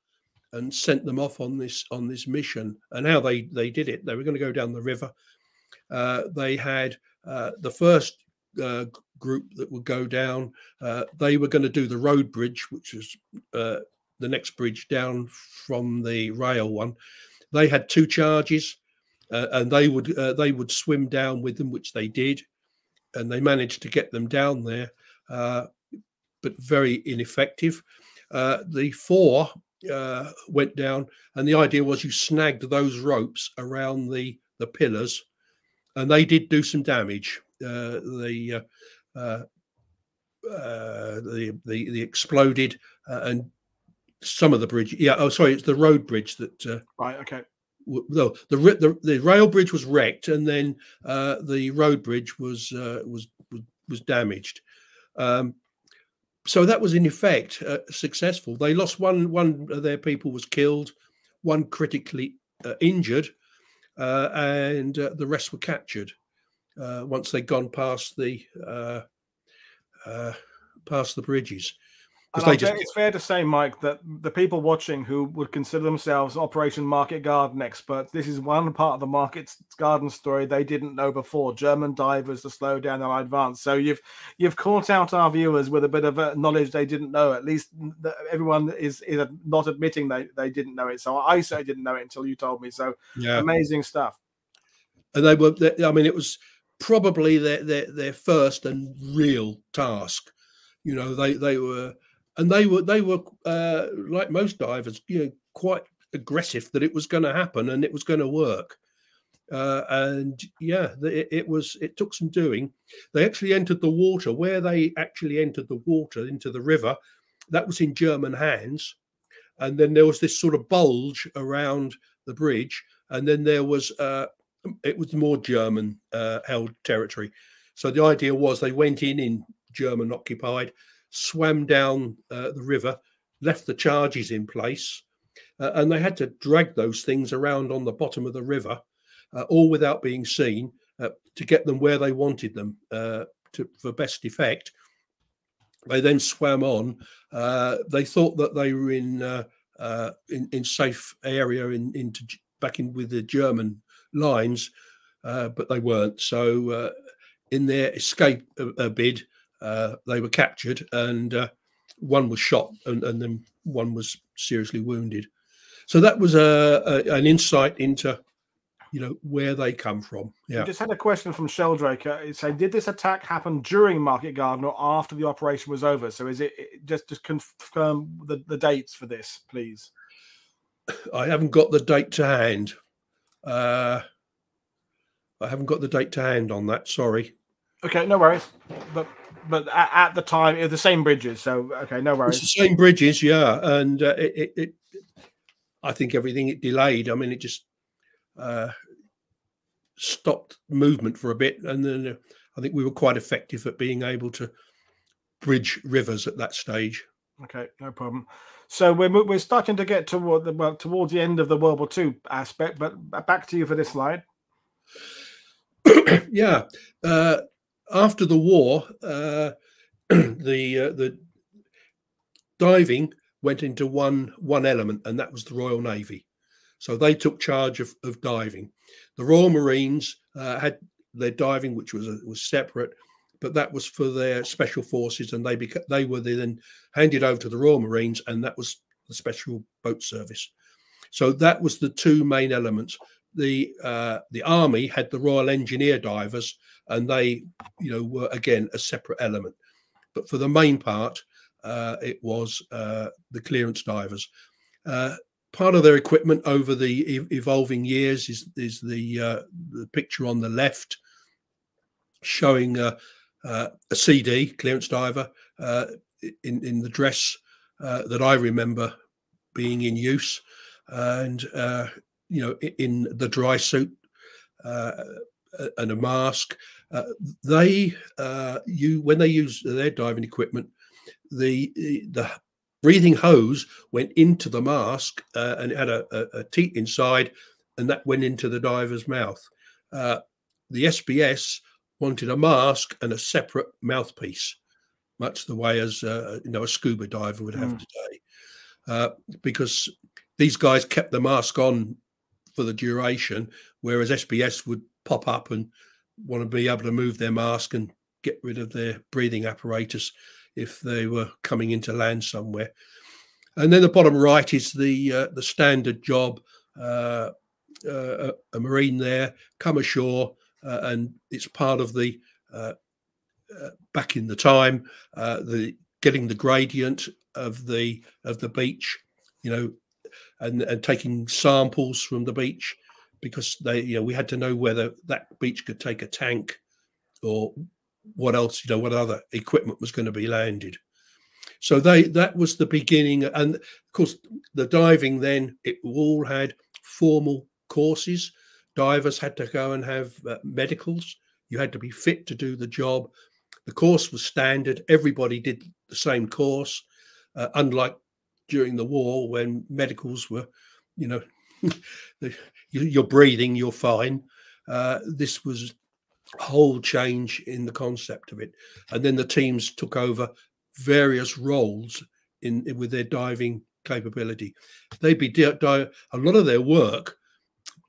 and sent them off on this on this mission. And how they they did it, they were going to go down the river. Uh, they had uh, the first uh, group that would go down. Uh, they were going to do the road bridge, which uh, the next bridge down from the rail one. They had two charges, and they would they would swim down with them, which they did and they managed to get them down there, uh, but very ineffective. Uh, the four uh, went down, and the idea was you snagged those ropes around the the pillars, and they did do some damage. Uh, the, uh, uh, the the the exploded and some of the bridge. Yeah. Oh, sorry. It's the road bridge that. right. Okay no, the, the the rail bridge was wrecked, and then uh, the road bridge was, uh, was was damaged. Um, so that was in effect uh, successful. They lost one one of their people was killed, one critically uh, injured, uh, and uh, the rest were captured once they'd gone past the past the bridges. And just... it's fair to say, Mike, that the people watching who would consider themselves Operation Market Garden experts, this is one part of the Market Garden story they didn't know before. German divers to slow down their advance. So you've you've caught out our viewers with a bit of uh, knowledge they didn't know. At least everyone is is not admitting they they didn't know it. So I certainly didn't know it until you told me. So yeah. amazing stuff. And they were, I mean, it was probably their their, their first and real task. You know, they they were and they were they were uh, like most divers, you know, quite aggressive that it was going to happen and it was going to work. Uh, and yeah, it, it, was. It took some doing. They actually entered the water. Where they actually entered the water into the river, that was in German hands. And then there was this sort of bulge around the bridge, and then there was uh, it was more German uh, held territory. So the idea was they went in in German occupied, swam down uh, the river, left the charges in place, uh, and they had to drag those things around on the bottom of the river, uh, all without being seen, uh, to get them where they wanted them uh, to, for best effect. They then swam on. Uh, they thought that they were in in in safe area in into back in with the German lines, but they weren't. So in their escape bid, uh, they were captured, and uh, one was shot, and, and, then one was seriously wounded. So that was a, a, an insight into you know where they come from. Yeah. We just had a question from Sheldrake. Uh, saying, did this attack happen during Market Garden or after the operation was over? So is it, it just just confirm the, the dates for this, please? I haven't got the date to hand. Uh, I haven't got the date to hand on that. Sorry. Okay, no worries. But but at, at the time, it's the same bridges. So okay, no worries. It's the same bridges, yeah. And uh, it, it, it, I think everything it delayed. I mean, it just uh, stopped movement for a bit, and then uh, I think we were quite effective at being able to bridge rivers at that stage. Okay, no problem. So we're we're starting to get toward the well towards the end of the World War II aspect, but back to you for this slide. yeah, uh, after the war, uh, the uh, the diving went into one one element, and that was the Royal Navy. So they took charge of, of diving. The Royal Marines uh, had their diving, which was was separate, but that was for their special forces, and they beca- they were then handed over to the Royal Marines, and that was the special boat service. So that was the two main elements the uh, the army had the Royal Engineer divers, and they, you know, were again a separate element. But for the main part, uh, it was uh, the clearance divers. Uh, part of their equipment over the e- evolving years is is the uh, the picture on the left, showing uh, a CD clearance diver in in the dress that I remember being in use, and you know, in the dry suit uh, and a mask. Uh, they uh, you when they use their diving equipment, the the breathing hose went into the mask uh, and it had a, a, a, teat inside, and that went into the diver's mouth. Uh, the SBS wanted a mask and a separate mouthpiece, much the way as uh, you know a scuba diver would have mm. today, uh, because these guys kept the mask on for the duration, whereas SBS would pop up and want to be able to move their mask and get rid of their breathing apparatus if they were coming into land somewhere. And then the bottom right is the uh, the standard job. Uh, uh, a marine there, come ashore, uh, and it's part of the uh, uh, back in the time the getting the gradient of the of the beach. You know, and, and taking samples from the beach because they you know we had to know whether that beach could take a tank or what else you know what other equipment was going to be landed. So they that was the beginning and of course the diving then it all had formal courses. Divers had to go and have uh, medicals. You had to be fit to do the job. The course was standard. Everybody did the same course uh, unlike during the war when medicals were, you know, you're breathing, you're fine. Uh, this was a whole change in the concept of it. And then the teams took over various roles in, in with their diving capability. They'd be di- di- a lot of their work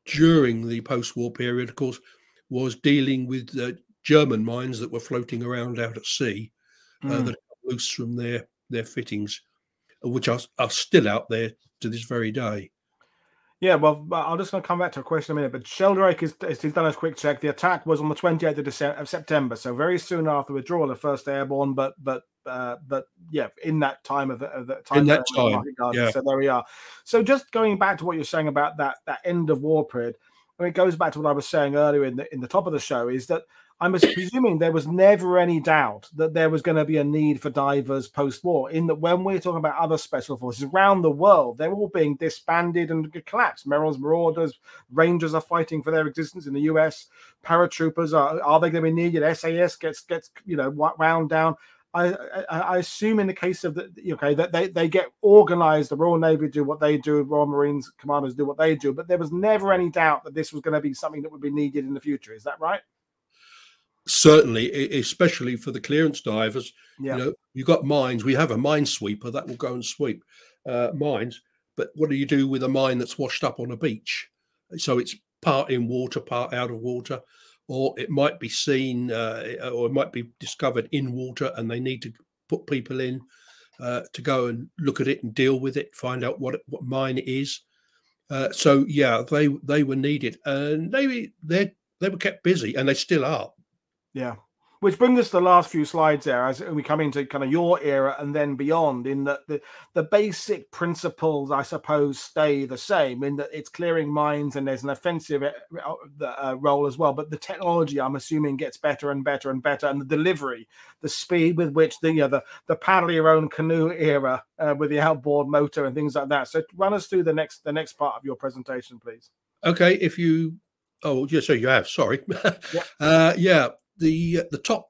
during the post-war period, of course, was dealing with uh, German mines that were floating around out at sea uh, mm. that loose from their their fittings which are, are still out there to this very day. Yeah, well, I'm just going to come back to a question in a minute. But Sheldrake is he's done a quick check. The attack was on the 28th of, December, of September, so very soon after withdrawal of First Airborne. But but uh, but yeah, in that time of the, of the time, in that time, yeah. So there we are. So just going back to what you're saying about that that end of war period, I mean, it goes back to what I was saying earlier in the in the top of the show is that I'm presuming there was never any doubt that there was going to be a need for divers post-war. In that, when we're talking about other special forces around the world, they're all being disbanded and collapsed. Merrill's Marauders, Rangers are fighting for their existence in the U.S. Paratroopers are are they going to be needed? SAS gets gets you know wound down. I, I, I, assume in the case of the okay that they, they get organized, the Royal Navy do what they do, Royal Marines commanders do what they do, but there was never any doubt that this was going to be something that would be needed in the future. Is that right? Certainly, especially for the clearance divers. Yeah. You know, you've got mines. We have a mine sweeper that will go and sweep uh, mines. but what do you do with a mine that's washed up on a beach? So it's part in water, part out of water, or it might be seen uh, or it might be discovered in water and they need to put people in uh, to go and look at it and deal with it, find out what what mine it is. Uh, so yeah, they they were needed and they they they were kept busy and they still are. Yeah. Which brings us to the last few slides there as we come into kind of your era and then beyond, in that the, the basic principles, I suppose, stay the same in that it's clearing mines and there's an offensive uh, uh role as well. But the technology, I'm assuming, gets better and better and better. And the delivery, the speed with which the, you know, the, the paddle your own canoe era uh, with the outboard motor and things like that. So run us through the next the next part of your presentation, please. Okay. If you Oh, yeah. So you have. Sorry. yeah. Uh, yeah the uh, the top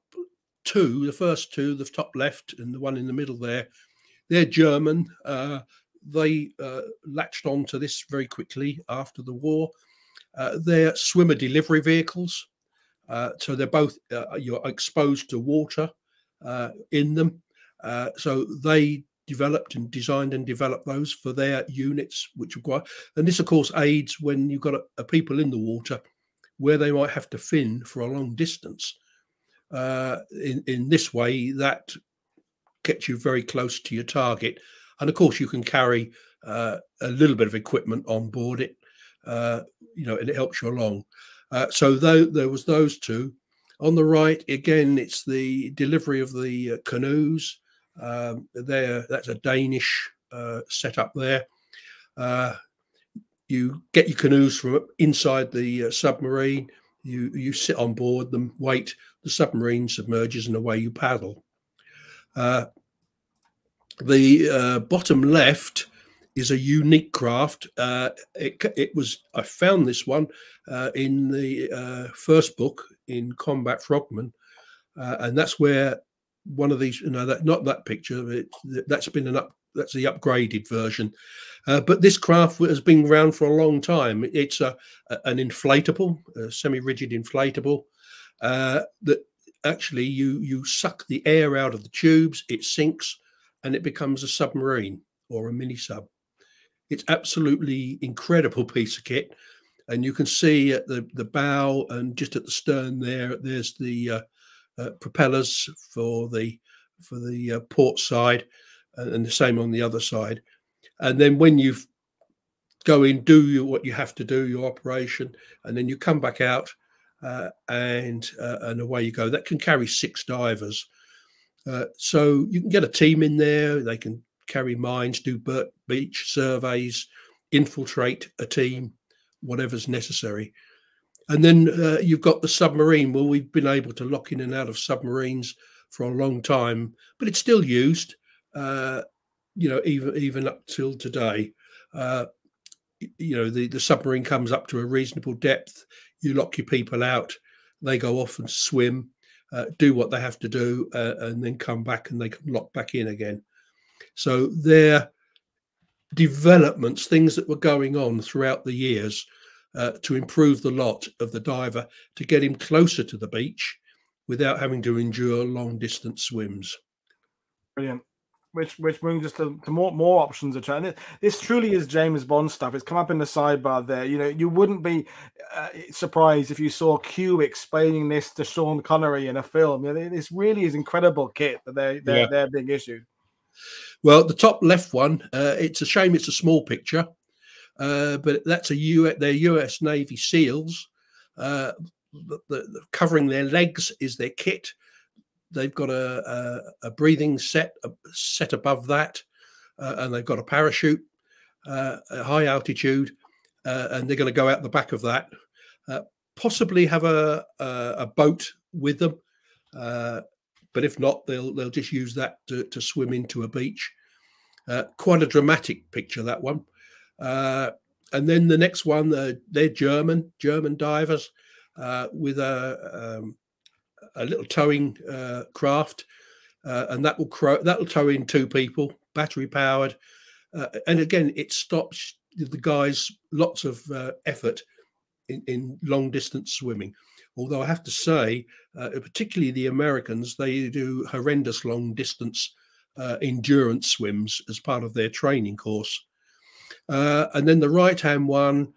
two, the first two, the top left and the one in the middle there, they're German. Uh, they uh, latched on to this very quickly after the war. Uh, they're swimmer delivery vehicles, uh, so they're both uh, you're exposed to water in them. so they developed and designed and developed those for their units, which require. And this, of course, aids when you've got a, a people in the water where they might have to fin for a long distance. Uh, in, in this way, that gets you very close to your target. And of course, you can carry uh, a little bit of equipment on board it, uh, you know, and it helps you along. Uh, so though there was those two. On the right, again, it's the delivery of the uh, canoes. Um, there, that's a Danish uh, setup there you get your canoes from inside the uh, submarine. You you sit on board them, wait. The submarine submerges, and away you paddle. Uh, the uh, bottom left is a unique craft. Uh, it, it was I found this one uh, in the uh, first book in Combat Frogmen, and that's where one of these. You know that not that picture. It, that's been an up that's the upgraded version. Uh, but this craft has been around for a long time. It's a, an inflatable, semi-rigid inflatable uh, that actually you you suck the air out of the tubes, it sinks, and it becomes a submarine or a mini sub. It's absolutely incredible piece of kit, and you can see at the the bow and just at the stern there, there's the uh, uh propellers for the for the uh, port side and the same on the other side. And then when you go in, do what you have to do, your operation, and then you come back out uh, and uh, and away you go. That can carry six divers. Uh, so you can get a team in there. They can carry mines, do beach surveys, infiltrate a team, whatever's necessary. And then uh, you've got the submarine. Well, we've been able to lock in and out of submarines for a long time, but it's still used uh, you know, even even up till today. Uh, you know, the, the submarine comes up to a reasonable depth. You lock your people out. They go off and swim, uh, do what they have to do, uh, and then come back and they can lock back in again. So their developments, things that were going on throughout the years uh, to improve the lot of the diver to get him closer to the beach without having to endure long distance swims. Brilliant which which brings us to, to more more options of trying. This truly is James Bond stuff. It's come up in the sidebar there. You know, you wouldn't be uh, surprised if you saw Q explaining this to Sean Connery in a film. You know, this really is incredible kit that they they're, yeah. they're being issued. Well, the top left one, uh, it's a shame it's a small picture, uh, but that's a U. They're U.S. Navy SEALs. Uh, the, the, covering their legs is their kit they've got a, a, a breathing set a set above that, uh, and they've got a parachute uh, at high altitude, uh, and they're going to go out the back of that. Uh, possibly have a, a, a boat with them, uh, but if not, they'll they'll just use that to, to swim into a beach. Quite a dramatic picture that one. and then the next one, they're German German divers with a um, a little towing uh, craft, uh, and that will cro- that will tow in two people, battery powered, uh, and again it stops the guys lots of uh, effort in, in, long distance swimming. Although I have to say, uh, particularly the Americans, they do horrendous long distance endurance swims as part of their training course. And then the right hand one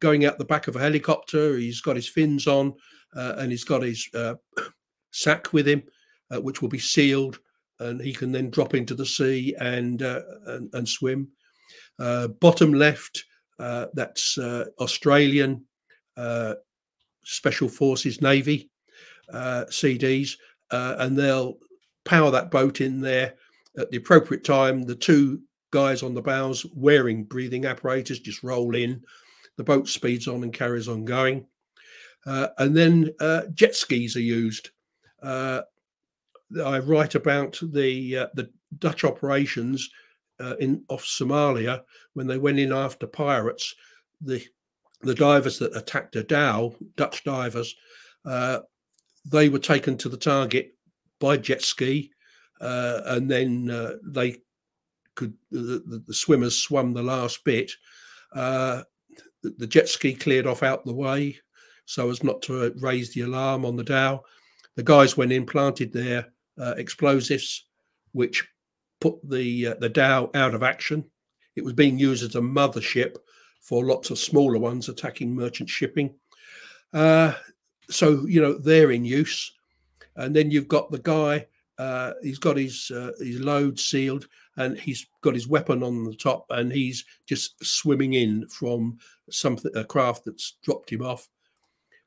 going out the back of a helicopter. He's got his fins on Uh, and he's got his uh, sack with him, uh, which will be sealed, and he can then drop into the sea and uh, and, and, swim. Uh, bottom left, uh, that's Australian Special Forces Navy CDs, and they'll power that boat in there at the appropriate time. The two guys on the bows wearing breathing apparatus just roll in. The boat speeds on and carries on going. Uh, and then uh, jet skis are used. Uh, I write about the uh, the Dutch operations uh, in off Somalia when they went in after pirates. The the divers that attacked a dhow, Dutch divers, uh, they were taken to the target by jet ski, and then they could the, the, swimmers swam the last bit. Uh, the, jet ski cleared off out the way so as not to raise the alarm on the dhow. The guys went in, planted their uh, explosives, which put the uh, the dhow out of action. It was being used as a mothership for lots of smaller ones attacking merchant shipping. Uh, so you know they're in use, and then you've got the guy. Uh, he's got his uh, his load sealed and he's got his weapon on the top and he's just swimming in from something a craft that's dropped him off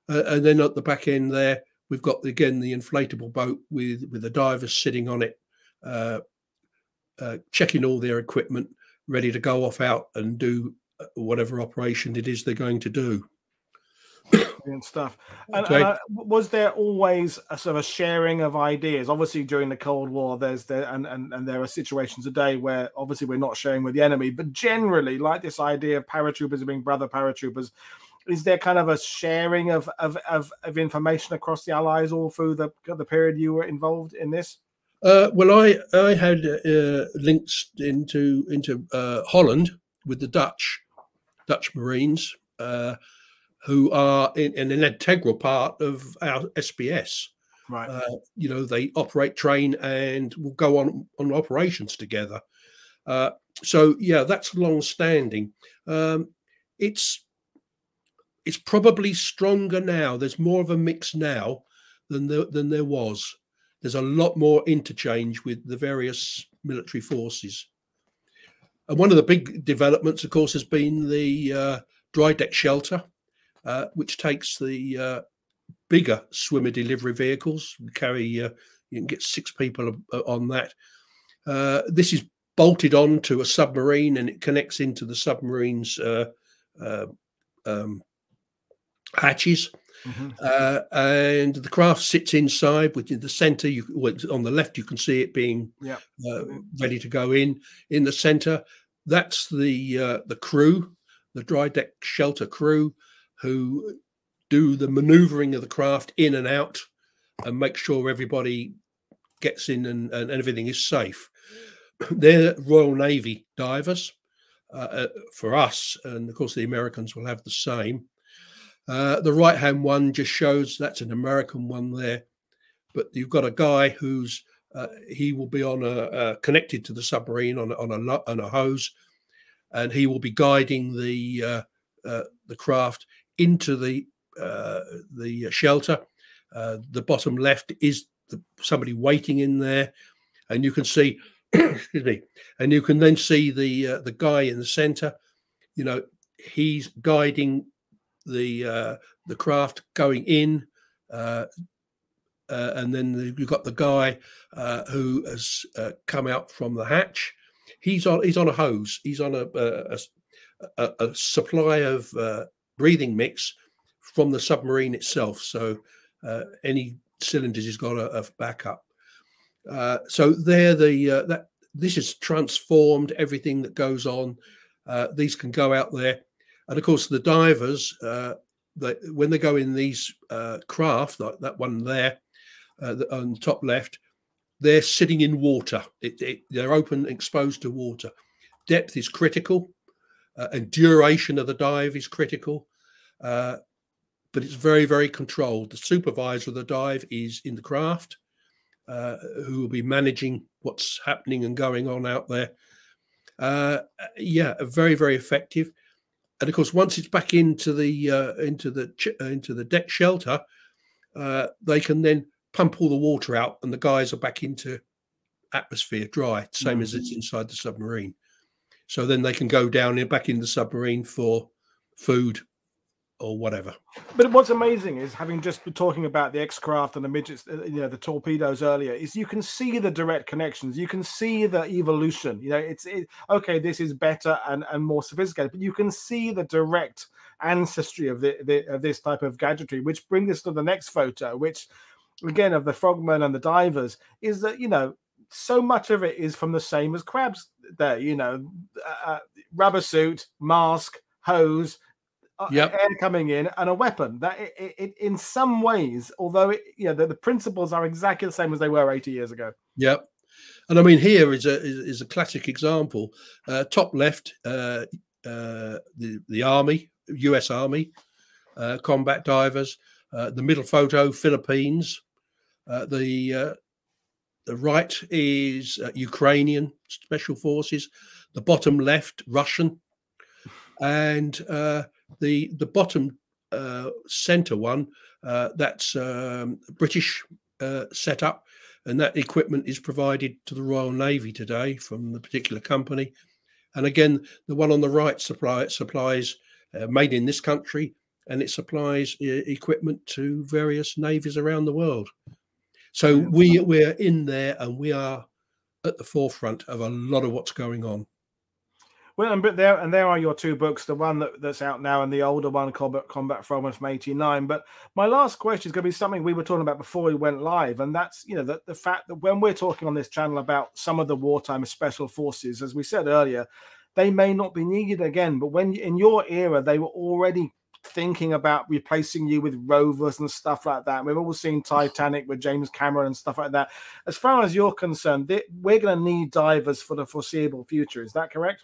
uh, and then at the back end there we've got again the inflatable boat with with the divers sitting on it uh, uh, checking all their equipment ready to go off out and do uh, whatever operation it is they're going to do Brilliant stuff. And, okay. uh, was there always a sort of a sharing of ideas? Obviously, during the Cold War, there's there and, and and there are situations today where obviously we're not sharing with the enemy, but generally, like this idea of paratroopers being brother paratroopers, is there kind of a sharing of of of, of information across the Allies all through the the period you were involved in this? Uh, well, I I had uh, links into into uh, Holland with the Dutch Dutch Marines. Uh, who are in, in an integral part of our SBS. Right. Uh, you know, they operate, train, and will go on on operations together. Uh, so yeah, that's long standing. Um, it's it's probably stronger now. There's more of a mix now than there, than there was. There's a lot more interchange with the various military forces. And one of the big developments, of course, has been the uh, dry deck shelter uh, which takes the uh, bigger swimmer delivery vehicles. We carry uh, you can get six people uh, on that. Uh, this is bolted on to a submarine and it connects into the submarine's um, hatches. Mm-hmm. Uh, and the craft sits inside, which in the center, you on the left, you can see it being uh, ready to go in. In the center, that's the uh, the crew, the dry deck shelter crew who do the maneuvering of the craft in and out and make sure everybody gets in and, and everything is safe. They're Royal Navy divers uh, uh, for us, and of course the Americans will have the same. Uh, the right hand one just shows that's an American one there, but you've got a guy who's uh, he will be on a uh, connected to the submarine on a, on a on a hose, and he will be guiding the uh, the craft into the uh, the shelter. Uh, the bottom left is the, somebody waiting in there, and you can see, excuse me, and you can then see the uh, the guy in the center. You know, he's guiding the uh, the craft going in. Uh, uh, and then you've got the guy uh, who has uh, come out from the hatch. He's on. He's on a hose. He's on a a, a, a supply of uh, breathing mix from the submarine itself. So any cylinders he's got a, a backup. So there, the that this has transformed everything that goes on. These can go out there, and of course the divers, uh, when they go in these uh, craft, like that one there on the top left, they're sitting in water. It, it, they're open, exposed to water. Depth is critical uh, and duration of the dive is critical. Uh, but it's very, very controlled. The supervisor of the dive is in the craft, uh, who will be managing what's happening and going on out there. Uh, yeah, very very effective. And of course, once it's back into the uh, into the uh, into the deck shelter, uh, they can then pump all the water out, and the guys are back into atmosphere dry, same mm. as it's mm-hmm. inside the submarine. So then they can go down in back in the submarine for food or whatever. But what's amazing is having just been talking about the X-craft and the midgets, uh, you know, the torpedoes earlier, is you can see the direct connections. You can see the evolution. You know, it's it, okay. This is better and and more sophisticated, but you can see the direct ancestry of the, the of this type of gadgetry, which brings us to the next photo, which again of the frogmen and the divers, is that you know so much of it is from the same as Crabb's. There, you know, uh, uh rubber suit, mask, hose, yep. air coming in, and a weapon. That it, it, it in some ways, although it, you know the, the, principles are exactly the same as they were 80 years ago. Yep. And I mean, here is a is, is a classic example. Uh, top left, uh, uh, the the army, U.S. Army, uh, combat divers. Uh, the middle photo, Philippines. the the right is Ukrainian special forces. The bottom left, Russian and uh, the the bottom uh, center one uh, that's um, British uh, setup, and that equipment is provided to the Royal Navy today from the particular company. And again, the one on the right supply supplies uh, made in this country, and it supplies uh, equipment to various navies around the world. So we we're in there, and we are at the forefront of a lot of what's going on. Well, and but there and there are your two books, the one that, that's out now and the older one, Combat Combat from '89. But my last question is going to be something we were talking about before we went live, and that's you know the, the fact that when we're talking on this channel about some of the wartime special forces, as we said earlier, they may not be needed again. But when in your era, they were already thinking about replacing you with rovers and stuff like that. We've all seen Titanic with James Cameron and stuff like that. As far as you're concerned, we're going to need divers for the foreseeable future. Is that correct?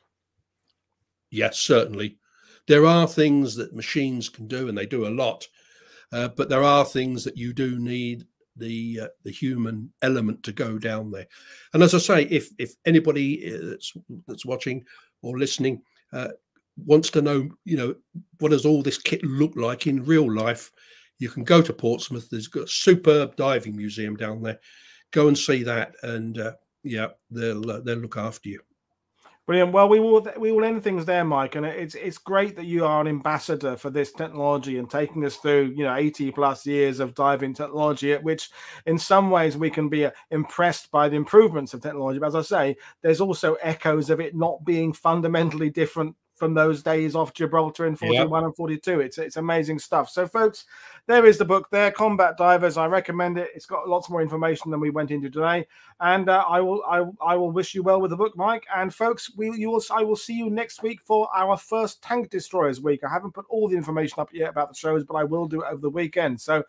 Yes, certainly. There are things that machines can do, and they do a lot. Uh, but there are things that you do need the uh, the human element to go down there. And as I say, if if anybody uh, that's that's watching or listening uh, wants to know, you know, what does all this kit look like in real life, you can go to Portsmouth. There's got a superb diving museum down there. Go and see that, and uh, yeah, they'll uh, they'll look after you. Brilliant. Well, we will we will end things there, Mike. And it's it's great that you are an ambassador for this technology and taking us through you know 80 plus years of diving technology, at which in some ways we can be uh, impressed by the improvements of technology. But as I say, there's also echoes of it not being fundamentally different from those days off Gibraltar in 41 yep. and 42. It's it's amazing stuff. So, folks, there is the book there, Combat Divers. I recommend it. It's got lots more information than we went into today. And uh, I will I, I will wish you well with the book, Mike. And folks, we you will I will see you next week for our first tank destroyers week. I haven't put all the information up yet about the shows, but I will do it over the weekend. So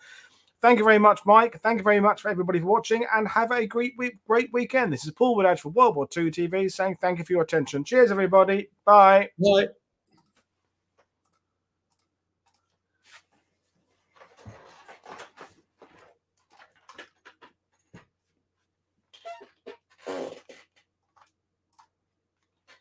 Thank you very much, Mike. Thank you very much for everybody for watching and have a great week, great weekend. This is Paul Woodadge for World War II TV saying thank you for your attention. Cheers, everybody. Bye. Bye.